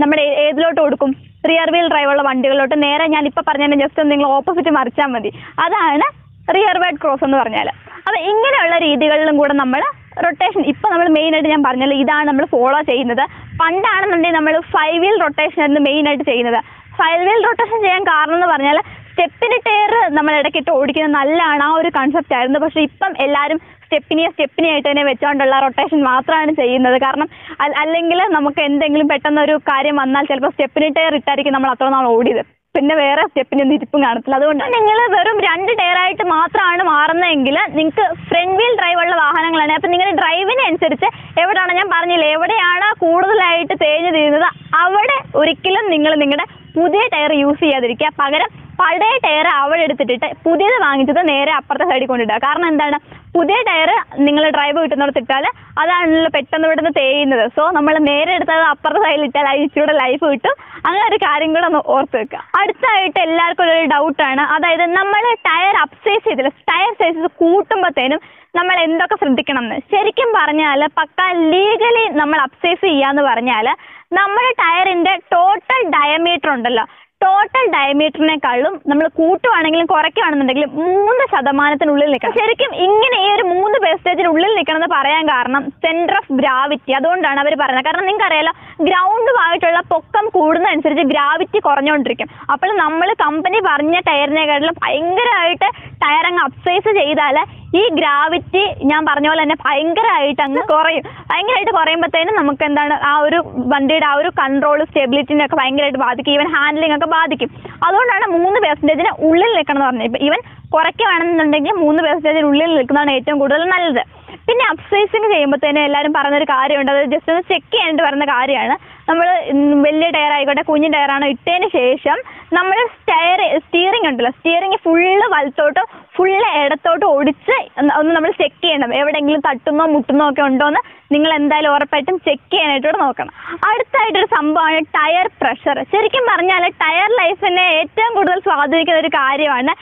നമ്മുടെ ഏ- ഏതിലോട്ട് കൊടുക്കും? റിയർ വീൽ ഡ്രൈവുള്ള വണ്ടികളിലോട്ട്. നേരെ ഞാൻ ഇപ്പോൾ പറഞ്ഞതിന് ജസ്റ്റ് നിങ്ങൾ ഓപ്പോസിറ്റ് മറിച്ചാൽ മതി. അതാണ് റിയർ വേർഡ് ക്രോസ് എന്ന് പറഞ്ഞാൽ അപ്പൊ ഇങ്ങനെയുള്ള രീതികളിലും കൂടെ നമ്മൾ റൊട്ടേഷൻ ഇപ്പോൾ നമ്മൾ മെയിനായിട്ട് ഞാൻ പറഞ്ഞല്ലോ ഇതാണ് നമ്മൾ ഫോളോ ചെയ്യുന്നത്. പണ്ടാണെന്നുണ്ടെങ്കിൽ നമ്മൾ ഫൈവ് വീൽ റൊട്ടേഷൻ ആയിരുന്നു മെയിനായിട്ട് ചെയ്യുന്നത്. ഫൈവ് വീൽ റൊട്ടേഷൻ ചെയ്യാൻ കാരണം എന്ന് പറഞ്ഞാൽ സ്റ്റെപ്പിന് ടയർ നമ്മൾ ഇടയ്ക്കിട്ട് ഓടിക്കുന്നത് നല്ലതാണ്. ആ ഒരു കൺസെപ്റ്റ് ആയിരുന്നു. പക്ഷേ ഇപ്പം എല്ലാവരും സ്റ്റെപ്പിനെ സ്റ്റെപ്പിനെ ആയിട്ട് തന്നെ വെച്ചുകൊണ്ടുള്ള റൊട്ടേഷൻ മാത്രമാണ് ചെയ്യുന്നത്. കാരണം അല്ലെങ്കിൽ നമുക്ക് എന്തെങ്കിലും പെട്ടെന്ന് ഒരു കാര്യം വന്നാൽ ചിലപ്പോൾ സ്റ്റെപ്പിന് ടയർ ഇട്ടായിരിക്കും നമ്മൾ അത്ര നാൾ ഓടിയത്. പിന്നെ വേറെ സ്റ്റെപ്പിന് ഒന്നും ഇരിപ്പും കാണത്തില്ല. അതുകൊണ്ട് നിങ്ങൾ വെറും രണ്ട് ടയർ ആയിട്ട് മാത്രമാണ് മാറുന്നതെങ്കിൽ നിങ്ങൾക്ക് ഫ്രണ്ട് വീൽ ഡ്രൈവ് ഉള്ള വാഹനങ്ങളാണ്. അപ്പൊ നിങ്ങൾ ഡ്രൈവിനെ അനുസരിച്ച് എവിടെയാണ് ഞാൻ പറഞ്ഞില്ലേ എവിടെയാണ് കൂടുതലായിട്ട് തേഞ്ഞു തീരുന്നത് അവിടെ ഒരിക്കലും നിങ്ങൾ നിങ്ങളുടെ പുതിയ ടയർ യൂസ് ചെയ്യാതിരിക്കുക. പകരം പഴയ ടയർ അവിടെ എടുത്തിട്ടിട്ട് പുതിയത് വാങ്ങിച്ചത് നേരെ അപ്പുറത്തെ സൈഡിൽ കൊണ്ടിടുക കാരണം എന്താണ്? പുതിയ ടയർ നിങ്ങൾ ഡ്രൈവ് കിട്ടുന്നിടത്ത് ഇട്ടാൽ അതാണല്ലോ പെട്ടെന്ന് ഇവിടുന്ന് തേയുന്നത്. സോ നമ്മൾ നേരെ എടുത്തത് അപ്പുറത്തെ സൈഡിൽ ഇട്ടാൽ അത് ഇച്ചിരൂടെ ലൈഫ് കിട്ടും. അങ്ങനെ ഒരു കാര്യം കൂടെ ഒന്ന് ഓർത്ത് വെക്കുക. അടുത്തായിട്ട് എല്ലാവർക്കും ഒരു ഡൗട്ടാണ് അതായത് നമ്മൾ ടയർ അപ്സൈസ് ചെയ്തില്ല. ടയർ സൈസസ് കൂട്ടുമ്പോഴത്തേനും നമ്മൾ എന്തൊക്കെ ശ്രദ്ധിക്കണം എന്ന്. ശരിക്കും പറഞ്ഞാൽ പക്ക ലീഗലി നമ്മൾ അപ്സൈസ് ചെയ്യാന്ന് പറഞ്ഞാൽ നമ്മുടെ ടയറിന്റെ ടോട്ടൽ ഡയമീറ്റർ ഉണ്ടല്ലോ. ടോട്ടൽ ഡയമീറ്ററിനെക്കാളും നമ്മൾ കൂട്ടുവാണെങ്കിലും കുറയ്ക്കുകയാണെന്നുണ്ടെങ്കിലും മൂന്ന് ശതമാനത്തിനുള്ളിൽ നിൽക്കണം. ശരിക്കും ഇങ്ങനെ ഈ ഒരു മൂന്ന് പെർസെന്റേജിനുള്ളിൽ നിൽക്കണം എന്ന് പറയാൻ കാരണം സെന്റർ ഓഫ് ഗ്രാവിറ്റി അതുകൊണ്ടാണ് അവർ പറയുന്നത്. കാരണം നിങ്ങൾക്ക് അറിയാലോ ഗ്രൗണ്ട് ഗ്രൗണ്ടുമായിട്ടുള്ള പൊക്കം കൂടുന്നതനുസരിച്ച് ഗ്രാവിറ്റി കുറഞ്ഞുകൊണ്ടിരിക്കും. അപ്പോൾ നമ്മൾ കമ്പനി പറഞ്ഞ ടയറിനെക്കാട്ടിലും ഭയങ്കരമായിട്ട് ടയർ അങ്ങ് അപ്സൈസ് ചെയ്താൽ ഈ ഗ്രാവിറ്റി ഞാൻ പറഞ്ഞ പോലെ തന്നെ ഭയങ്കരമായിട്ട് അങ്ങ് കുറയും. ഭയങ്കരമായിട്ട് കുറയുമ്പോഴത്തേനും നമുക്ക് എന്താണ് ആ ഒരു വണ്ടിയുടെ ആ ഒരു കൺട്രോൾ സ്റ്റെബിലിറ്റിനെ ഒക്കെ ഭയങ്കരമായിട്ട് ബാധിക്കും. ഈവൻ ഹാൻഡ്ലിംഗ് ഒക്കെ ബാധിക്കും. അതുകൊണ്ടാണ് മൂന്ന് പെർസെന്റേജിന് ഉള്ളിൽ നിൽക്കണം എന്ന് പറഞ്ഞത് ഈവൻ കുറയ്ക്കുകയാണെന്നുണ്ടെങ്കിൽ മൂന്ന് പെർസെന്റേജിന് ഉള്ളിൽ നിൽക്കുന്നതാണ് ഏറ്റവും കൂടുതൽ നല്ലത്. പിന്നെ അപ്സൈസിങ് ചെയ്യുമ്പോൾ തന്നെ എല്ലാവരും പറഞ്ഞൊരു കാര്യമുണ്ട്. അത് ജസ്റ്റ് ഒന്ന് ചെക്ക് ചെയ്യേണ്ടി വരുന്ന കാര്യമാണ്. നമ്മൾ വലിയ ടയർ ആയിക്കോട്ടെ കുഞ്ഞു ടയറാണോ ഇട്ടതിന് ശേഷം നമ്മൾ ടയർ സ്റ്റിയറിംഗ് ഉണ്ടല്ലോ സ്റ്റിയറിംഗ് ഫുള്ള് വലത്തോട്ട് ഫുള്ള് ഇടത്തോട്ട് ഓടിച്ച് ഒന്ന് നമ്മൾ ചെക്ക് ചെയ്യണം. എവിടെയെങ്കിലും തട്ടുന്നോ മുട്ടുന്നോ ഒക്കെ ഉണ്ടോ എന്ന് നിങ്ങൾ എന്തായാലും ഉറപ്പായിട്ടും ചെക്ക് ചെയ്യാനായിട്ട് നോക്കണം. അടുത്തായിട്ടൊരു സംഭവമാണ് ടയർ പ്രഷർ ശരിക്കും പറഞ്ഞാൽ ടയർ ലൈഫിനെ ഏറ്റവും കൂടുതൽ സ്വാധീനിക്കുന്ന ഒരു കാര്യമാണ്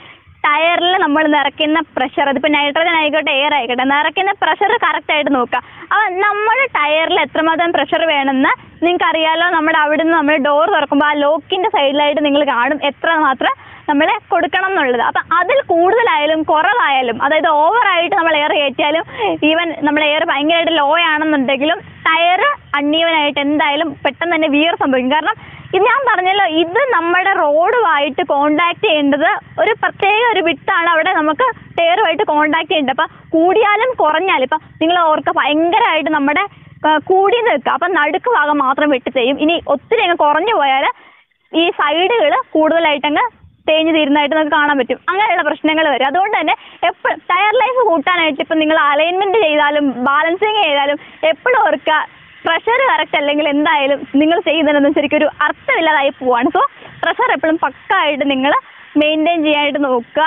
ടയറിൽ നമ്മൾ നിറയ്ക്കുന്ന പ്രഷർ അതിപ്പോൾ നൈട്രജൻ ആയിക്കോട്ടെ എയർ ആയിക്കോട്ടെ നിറയ്ക്കുന്ന പ്രഷർ കറക്റ്റ് ആയിട്ട് നോക്കുക. അപ്പോൾ നമ്മുടെ ടയറിൽ എത്രമാത്രം പ്രഷർ വേണമെന്ന് നിങ്ങൾക്ക് അറിയാലോ നമ്മുടെ അവിടെ നിന്ന് നമ്മൾ ഡോർ തുറക്കുമ്പോൾ ആ ലോക്കിന്റെ സൈഡിലായിട്ട് നിങ്ങൾ കാണും എത്ര മാത്രം നമ്മൾ കൊടുക്കണം എന്നുള്ളത്. അപ്പം അതിൽ കൂടുതലായാലും കുറവായാലും അതായത് ഓവറായിട്ട് നമ്മൾ എയർ കയറ്റിയാലും ഈവൻ നമ്മൾ എയർ ഭയങ്കരമായിട്ട് ലോ ആണെന്നുണ്ടെങ്കിലും ടയർ അണ്ണീവനായിട്ട് എന്തായാലും പെട്ടെന്ന് തന്നെ വിയർ സംഭവിക്കും. കാരണം ഞാൻ പറഞ്ഞല്ലോ ഇത് നമ്മുടെ റോഡുമായിട്ട് കോണ്ടാക്ട് ചെയ്യേണ്ടത് ഒരു പ്രത്യേക ഒരു വിട്ടാണ് അവിടെ നമുക്ക് ടയറുമായിട്ട് കോണ്ടാക്ട് ചെയ്യേണ്ടത്. അപ്പം കൂടിയാലും കുറഞ്ഞാലും ഇപ്പം നിങ്ങൾ ഓർക്കുക ഭയങ്കരമായിട്ട് നമ്മുടെ കൂടി നിൽക്കുക അപ്പം നടുക്ക് ഭാഗം മാത്രം വെട്ടി ചെയ്യും. ഇനി ഒത്തിരി അങ്ങ് കുറഞ്ഞു പോയാൽ ഈ സൈഡുകൾ കൂടുതലായിട്ട് അങ്ങ് തേഞ്ഞു തീരുന്നതായിട്ട് നമുക്ക് കാണാൻ പറ്റും. അങ്ങനെയുള്ള പ്രശ്നങ്ങൾ വരും. അതുകൊണ്ട് തന്നെ എപ്പോഴും ടയർ ലൈഫ് കൂട്ടാനായിട്ട് ഇപ്പം നിങ്ങൾ അലൈൻമെന്റ് ചെയ്താലും ബാലൻസിങ് ചെയ്താലും എപ്പോഴും ഓർക്കുക പ്രഷർ കറക്റ്റ് അല്ലെങ്കിൽ എന്തായാലും നിങ്ങൾ ചെയ്യുന്നതിനൊന്നും ശരിക്കും ഒരു അർത്ഥമില്ലാതായി പോവാണ്. സോ പ്രഷർ എപ്പോഴും പക്കായിട്ട് നിങ്ങൾ മെയിന്റെയിൻ ചെയ്യാനായിട്ട് നോക്കുക.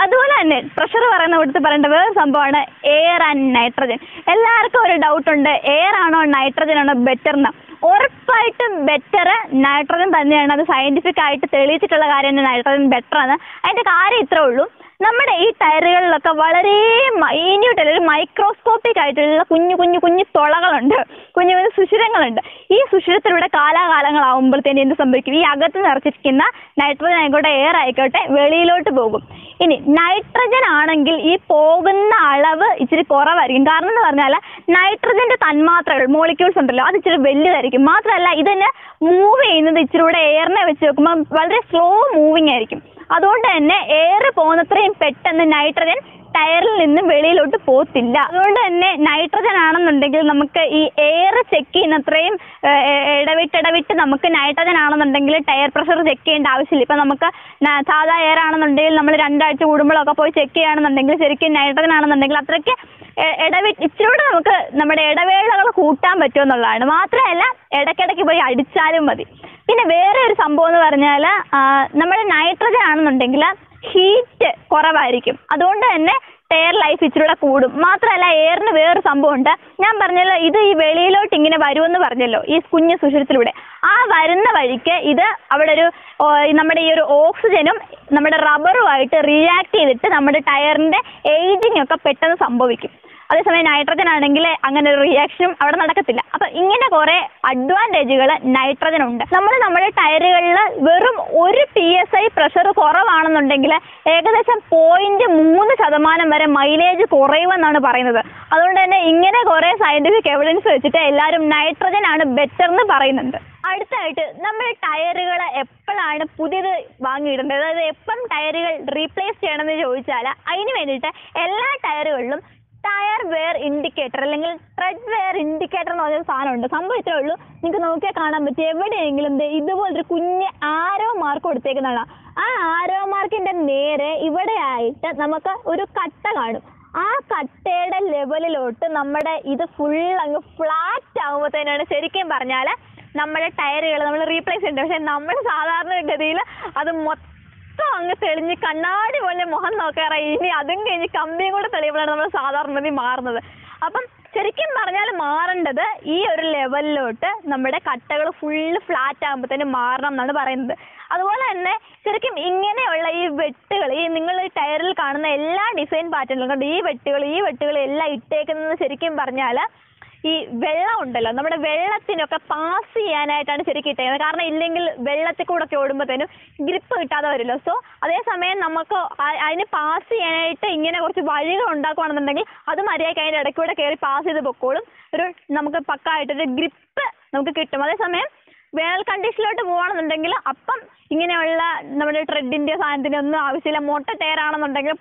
അതുപോലെ തന്നെ പ്രഷർ പറയുന്ന കൊടുത്ത് പറയേണ്ട വേറെ സംഭവമാണ് എയർ ആൻഡ് നൈട്രജൻ എല്ലാവർക്കും ഒരു ഡൗട്ട് ഉണ്ട്. എയർ ആണോ നൈട്രജൻ ആണോ ബെറ്റർ എന്ന്. ഉറപ്പായിട്ടും ബെറ്റർ നൈട്രജൻ തന്നെയാണ്. അത് സയന്റിഫിക് ആയിട്ട് തെളിയിച്ചിട്ടുള്ള കാര്യം തന്നെ നൈട്രജൻ ബെറ്റർ ആണ്. അതിന്റെ കാര്യം ഇത്രേ ഉള്ളൂ. നമ്മുടെ ഈ ടയറുകളിലൊക്കെ വളരെ മൈന്യൂട്ട് അല്ലെങ്കിൽ മൈക്രോസ്കോപ്പിക് ആയിട്ടുള്ള കുഞ്ഞു കുഞ്ഞു കുഞ്ഞു തുളകളുണ്ട്. കുഞ്ഞു കുഞ്ഞു സുഷിരങ്ങളുണ്ട്. ഈ സുഷിരത്തിലൂടെ കാലാകാലങ്ങളാവുമ്പോഴത്തേന് എന്ത് സംഭവിക്കും? ഈ അകത്ത് നിറച്ചിരിക്കുന്ന നൈട്രജൻ ആയിക്കോട്ടെ എയർ ആയിക്കോട്ടെ വെളിയിലോട്ട് പോകും. ഇനി നൈട്രജൻ ആണെങ്കിൽ ഈ പോകുന്ന അളവ് ഇച്ചിരി കുറവായിരിക്കും. കാരണം എന്ന് പറഞ്ഞാൽ നൈട്രജന്റെ തന്മാത്രകൾ മോളിക്യൂൾസ് ഉണ്ടല്ലോ അത് ഇച്ചിരി വലുതായിരിക്കും. മാത്രമല്ല ഇതിന് മൂവ് ചെയ്യുന്നത് ഇച്ചിരി കൂടെ എയറിനെ വെച്ച് നോക്കുമ്പോൾ വളരെ സ്ലോ മൂവിങ് ആയിരിക്കും. അതുകൊണ്ട് തന്നെ എയർ പോകുന്നത്രയും പെട്ടെന്ന് നൈട്രജൻ ടയറിൽ നിന്ന് വെളിയിലോട്ട് പോത്തില്ല അതുകൊണ്ട് തന്നെ നൈട്രജൻ ആണെന്നുണ്ടെങ്കിൽ നമുക്ക് ഈ എയർ ചെക്ക് ചെയ്യുന്നത്രയും ഇടവിട്ടിടവിട്ട് നമുക്ക് നൈട്രജൻ ആണെന്നുണ്ടെങ്കിൽ ടയർ പ്രഷർ ചെക്ക് ചെയ്യേണ്ട ആവശ്യമില്ല. ഇപ്പം നമുക്ക് സാധാ എയർ ആണെന്നുണ്ടെങ്കിൽ നമ്മൾ രണ്ടാഴ്ച കൂടുമ്പോഴൊക്കെ പോയി ചെക്ക് ചെയ്യുകയാണെന്നുണ്ടെങ്കിൽ ശരിക്കും നൈട്രജൻ ആണെന്നുണ്ടെങ്കിൽ അത്രയ്ക്ക് ഇടവി ഇടവിട്ട് ഇച്ചിരി കൂടെ നമുക്ക് നമ്മുടെ ഇടവേളകൾ കൂട്ടാൻ പറ്റുമെന്നുള്ളതാണ്. മാത്രമല്ല ഇടയ്ക്കിടയ്ക്ക് പോയി അടിച്ചാലും മതി. പിന്നെ വേറെ ഒരു സംഭവം എന്ന് പറഞ്ഞാൽ നമ്മുടെ നൈട്രജൻ ആണെന്നുണ്ടെങ്കിൽ ഹീറ്റ് കുറവായിരിക്കും. അതുകൊണ്ട് തന്നെ എയർ ലൈഫ് ഇച്ചിരൂടെ കൂടും മാത്രമല്ല എയറിന് വേറൊരു സംഭവമുണ്ട്. ഞാൻ പറഞ്ഞല്ലോ ഇത് ഈ വെളിയിലോട്ട് ഇങ്ങനെ വരുമെന്ന് പറഞ്ഞല്ലോ ഈ കുഞ്ഞു സുഷിരത്തിലൂടെ. ആ വരുന്ന വഴിക്ക് ഇത് അവിടെ ഒരു നമ്മുടെ ഈ ഒരു ഓക്സിജനും നമ്മുടെ റബ്ബറുമായിട്ട് റിയാക്ട് ചെയ്തിട്ട് നമ്മുടെ ടയറിന്റെ ഏജിങ് ഒക്കെ പെട്ടെന്ന് സംഭവിക്കും. അതേസമയം നൈട്രജൻ ആണെങ്കിൽ അങ്ങനെ ഒരു റിയാക്ഷനും അവിടെ നടക്കത്തില്ല. അപ്പൊ ഇങ്ങനെ കുറെ അഡ്വാന്റേജുകൾ നൈട്രജൻ ഉണ്ട്. നമ്മൾ നമ്മുടെ ടയറുകളിൽ വെറും ഒരു പി എസ് ഐ പ്രഷർ കുറവാണെന്നുണ്ടെങ്കിൽ ഏകദേശം പോയിന്റ് മൂന്ന് ശതമാനം വരെ മൈലേജ് കുറയുമെന്നാണ് പറയുന്നത്. അതുകൊണ്ട് തന്നെ ഇങ്ങനെ കുറെ സയന്റിഫിക് എവിഡൻസ് വെച്ചിട്ട് എല്ലാവരും നൈട്രജൻ ആണ് ബെറ്റർ എന്ന് പറയുന്നുണ്ട്. അടുത്തായിട്ട് നമ്മൾ ടയറുകൾ എപ്പോഴാണ് പുതിയത് വാങ്ങിയിടേണ്ടത്? അതായത് എപ്പം ടയറുകൾ റീപ്ലേസ് ചെയ്യണമെന്ന് ചോദിച്ചാൽ അതിന് വേണ്ടിയിട്ട് എല്ലാ ടയറുകളിലും ടയർ വെയർ ഇൻഡിക്കേറ്റർ അല്ലെങ്കിൽ ട്രെഡ് വെയർ ഇൻഡിക്കേറ്റർ എന്ന് പറഞ്ഞൊരു സാധനമുണ്ട് സംഭവം ഇത്രേ ഉള്ളൂ. നിങ്ങൾക്ക് നോക്കിയാൽ കാണാൻ പറ്റും. എവിടെയെങ്കിലും ഇതുപോലൊരു കുഞ്ഞ് ആരോ മാർക്ക് കൊടുത്തേക്കുന്നതാണ്. ആ ആരോ മാർക്കിന്റെ നേരെ ഇവിടെ ആയിട്ട് നമുക്ക് ഒരു കട്ട കാണും. ആ കട്ടയുടെ ലെവലിലോട്ട് നമ്മുടെ ഇത് ഫുൾ അങ്ങ് ഫ്ലാറ്റ് ആകുമ്പോഴത്തേനാണ് ശരിക്കും പറഞ്ഞാൽ നമ്മുടെ ടയറുകൾ നമ്മൾ റീപ്ലേസ് ചെയ്യേണ്ടത് പക്ഷെ നമ്മൾ സാധാരണ ഗതിയിൽ അത് മൊത്തം മൊത്തം അങ്ങ് തെളിഞ്ഞ് കണ്ണാടി പോലെ മുഖം നോക്കാറ. ഇനി അതും കഴിഞ്ഞ് കമ്പിയും കൂടെ തെളിയുമ്പോഴാണ് നമ്മൾ സാധാരണ മാറുന്നത്. അപ്പം ശരിക്കും പറഞ്ഞാൽ മാറേണ്ടത് ഈ ഒരു ലെവലിലോട്ട് നമ്മുടെ കട്ടകൾ ഫുള്ള് ഫ്ലാറ്റ് ആകുമ്പോഴത്തേനും മാറണം എന്നാണ് പറയുന്നത്. അതുപോലെ തന്നെ ശരിക്കും ഇങ്ങനെയുള്ള ഈ വെട്ടുകൾ ഈ നിങ്ങൾ ടയറിൽ കാണുന്ന എല്ലാ ഡിസൈൻ പാറ്റേണിലും ഈ വെട്ടുകൾ ഈ വെട്ടുകൾ എല്ലാം ഇട്ടേക്കുന്നത് ശരിക്കും പറഞ്ഞാൽ ഈ വെള്ളം ഉണ്ടല്ലോ നമ്മുടെ വെള്ളത്തിനൊക്കെ പാസ് ചെയ്യാനായിട്ടാണ് ശരിക്കും ഇട്ടേക്കുന്നത് കാരണം ഇല്ലെങ്കിൽ വെള്ളത്തിൽ കൂടെ ഒക്കെ ഓടുമ്പോഴത്തേനും ഗ്രിപ്പ് കിട്ടാതെ വരുമല്ലോ സോ അതേസമയം നമുക്ക് അതിന് പാസ് ചെയ്യാനായിട്ട് ഇങ്ങനെ കുറച്ച് വഴികൾ ഉണ്ടാക്കുകയാണെന്നുണ്ടെങ്കിൽ അത് മര്യാദയ്ക്ക് അതിന്റെ ഇടയ്ക്കൂടെ കയറി പാസ് ചെയ്ത് പൊക്കോളും. ഒരു നമുക്ക് പക്കായിട്ടൊരു ഗ്രിപ്പ് നമുക്ക് കിട്ടും. അതേസമയം വേനൽ കണ്ടീഷനിലോട്ട് പോവാണെന്നുണ്ടെങ്കിൽ അപ്പം ഇങ്ങനെയുള്ള നമ്മുടെ ട്രെഡിന്റെ സാധനത്തിന് ഒന്നും ആവശ്യമില്ല. മൊട്ട ടയർ ആണെന്നുണ്ടെങ്കിൽ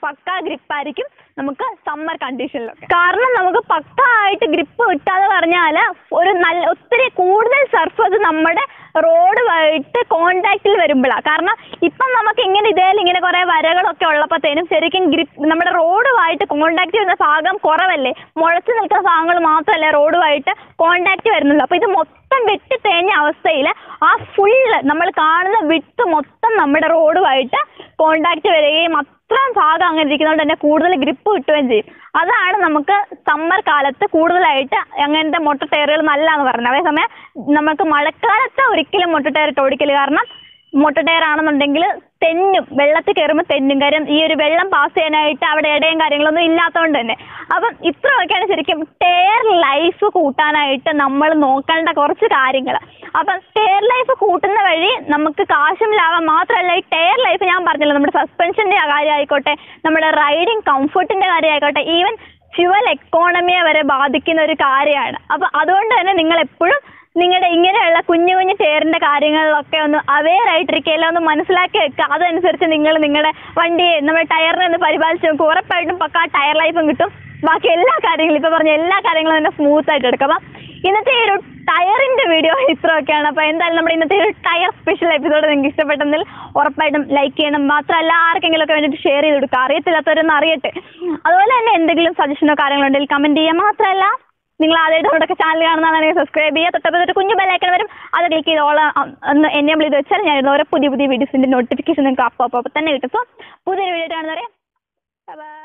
ഗ്രിപ്പായിരിക്കും നമുക്ക് സമ്മർ കണ്ടീഷനിലൊക്കെ കാരണം നമുക്ക് പക്ക ആയിട്ട് ഗ്രിപ്പ് കിട്ടാതെ പറഞ്ഞാൽ ഒരു നല്ല ഒത്തിരി കൂടുതൽ സർഫസ് നമ്മുടെ റോഡുമായിട്ട് കോണ്ടാക്റ്റിൽ വരുമ്പോഴാണ് കാരണം ഇപ്പം നമുക്ക് ഇങ്ങനെ ഇതേൽ ഇങ്ങനെ കുറെ വരകളൊക്കെ ഉള്ളപ്പോഴത്തേനും ശരിക്കും ഗ്രിപ്പ് നമ്മുടെ റോഡുമായിട്ട് കോണ്ടാക്ട് ചെയ്യുന്ന ഭാഗം കുറവല്ലേ? മുളച്ചു നിൽക്കുന്ന ഭാഗങ്ങൾ മാത്രമല്ലേ റോഡുമായിട്ട് കോണ്ടാക്ട് വരുന്നുള്ളൂ. അപ്പോൾ ഇത് മൊത്തം വെട്ടി തേഞ്ഞ അവസ്ഥയിൽ ആ ഫുള്ള് നമ്മൾ കാണുന്ന വിട്ട് മൊത്തം നമ്മുടെ റോഡുമായിട്ട് കോണ്ടാക്ട് വരികയും അത്രയും ഭാഗം അങ്ങനെ ഇരിക്കുന്നതുകൊണ്ട് തന്നെ കൂടുതൽ ഗ്രിപ്പ് കിട്ടുകയും ചെയ്യും. അതാണ് നമുക്ക് സമ്മർ കാലത്ത് കൂടുതലായിട്ട് അങ്ങനത്തെ മൊട്ട ടയറുകൾ നല്ലതാണെന്ന് പറയുന്നത്. അതേസമയം നമുക്ക് മഴക്കാലത്ത് ഒരിക്കലും മൊട്ട ടയർ ഇട്ട് ഓടിക്കൽ കാരണം മൊട്ട ടയർ ആണെന്നുണ്ടെങ്കിൽ തെന്നും വെള്ളത്തിൽ കയറുമ്പോൾ തെന്നും കാര്യം ഈ ഒരു വെള്ളം പാസ് ചെയ്യാനായിട്ട് അവിടെ ഇടയും കാര്യങ്ങളൊന്നും ഇല്ലാത്തതുകൊണ്ട് തന്നെ. അപ്പം ഇത്രയൊക്കെയാണ് ശരിക്കും ടയർ ലൈഫ് കൂട്ടാനായിട്ട് നമ്മൾ നോക്കേണ്ട കുറച്ച് കാര്യങ്ങൾ. അപ്പം ടയർ ലൈഫ് കൂട്ടുന്ന വഴി നമുക്ക് കാശും ലാഭം മാത്രമല്ല ഈ ടയർ ലൈഫ് ഞാൻ പറഞ്ഞല്ലോ നമ്മുടെ സസ്പെൻഷന്റെ കാര്യം ആയിക്കോട്ടെ നമ്മുടെ റൈഡിങ് കംഫർട്ടിന്റെ കാര്യം ആയിക്കോട്ടെ ഈവൻ ഫ്യുവൽ എക്കോണമിയെ വരെ ബാധിക്കുന്ന ഒരു കാര്യമാണ്. അപ്പം അതുകൊണ്ട് തന്നെ നിങ്ങൾ എപ്പോഴും നിങ്ങളുടെ ഇങ്ങനെയുള്ള കുഞ്ഞു കുഞ്ഞു ടയറിന്റെ കാര്യങ്ങളിലൊക്കെ ഒന്ന് അവെയർ ആയിട്ടിരിക്കുക എല്ലാം ഒന്ന് മനസ്സിലാക്കി വെക്കുക. അതനുസരിച്ച് നിങ്ങൾ നിങ്ങളുടെ വണ്ടിയെ നമ്മുടെ ടയറിനെ ഒന്ന് പരിപാലിച്ച് നോക്കുക ഉറപ്പായിട്ടും പക്കാ ടയർ ലൈഫും കിട്ടും. ബാക്കി എല്ലാ കാര്യങ്ങളും ഇപ്പൊ പറഞ്ഞ എല്ലാ കാര്യങ്ങളും തന്നെ സ്മൂത്ത് ആയിട്ട് എടുക്കാം. അപ്പം ഇന്നത്തെ ഒരു ടയറിന്റെ വീഡിയോ ഇത്രയൊക്കെയാണ്. അപ്പൊ എന്തായാലും നമ്മുടെ ഇന്നത്തെ ഒരു ടയർ സ്പെഷ്യൽ എപ്പിസോഡ് നിങ്ങൾക്ക് ഇഷ്ടപ്പെട്ടെങ്കിൽ ഉറപ്പായിട്ടും ലൈക്ക് ചെയ്യണം. മാത്രമല്ല ആർക്കെങ്കിലും ഒക്കെ വേണ്ടിയിട്ട് ഷെയർ ചെയ്ത് കൊടുക്കുക. അറിയത്തില്ലാത്തവരൊന്നും അറിയട്ടെ. അതുപോലെ തന്നെ എന്തെങ്കിലും സജഷനോ കാര്യങ്ങളോ ഉണ്ടെങ്കിൽ കമന്റ് ചെയ്യുക. മാത്രമല്ല നിങ്ങൾ ആദ്യമായിട്ട് നമ്മുടെ ചാനൽ കാണുന്നതാണെങ്കിൽ സബ്സ്ക്രൈബ് ചെയ്യുക. തൊട്ടപ്പോൾ ഒരു കുഞ്ഞു ബെല്ലൈക്കൺ വരും. അത് ക്ലിക്ക് ചെയ്ത് ഓൾ ഒന്ന് എനേബിൾ ചെയ്ത് വെച്ചാൽ ഞാൻ ഓരോ പുതിയ പുതിയ വീഡിയോസിന്റെ നോട്ടിഫിക്കേഷൻ നിങ്ങൾക്ക് അപ്പോൾ അപ്പോൾ തന്നെ കിട്ടും. സോ പുതിയൊരു വീഡിയോ കാണുന്നവരെ ബൈ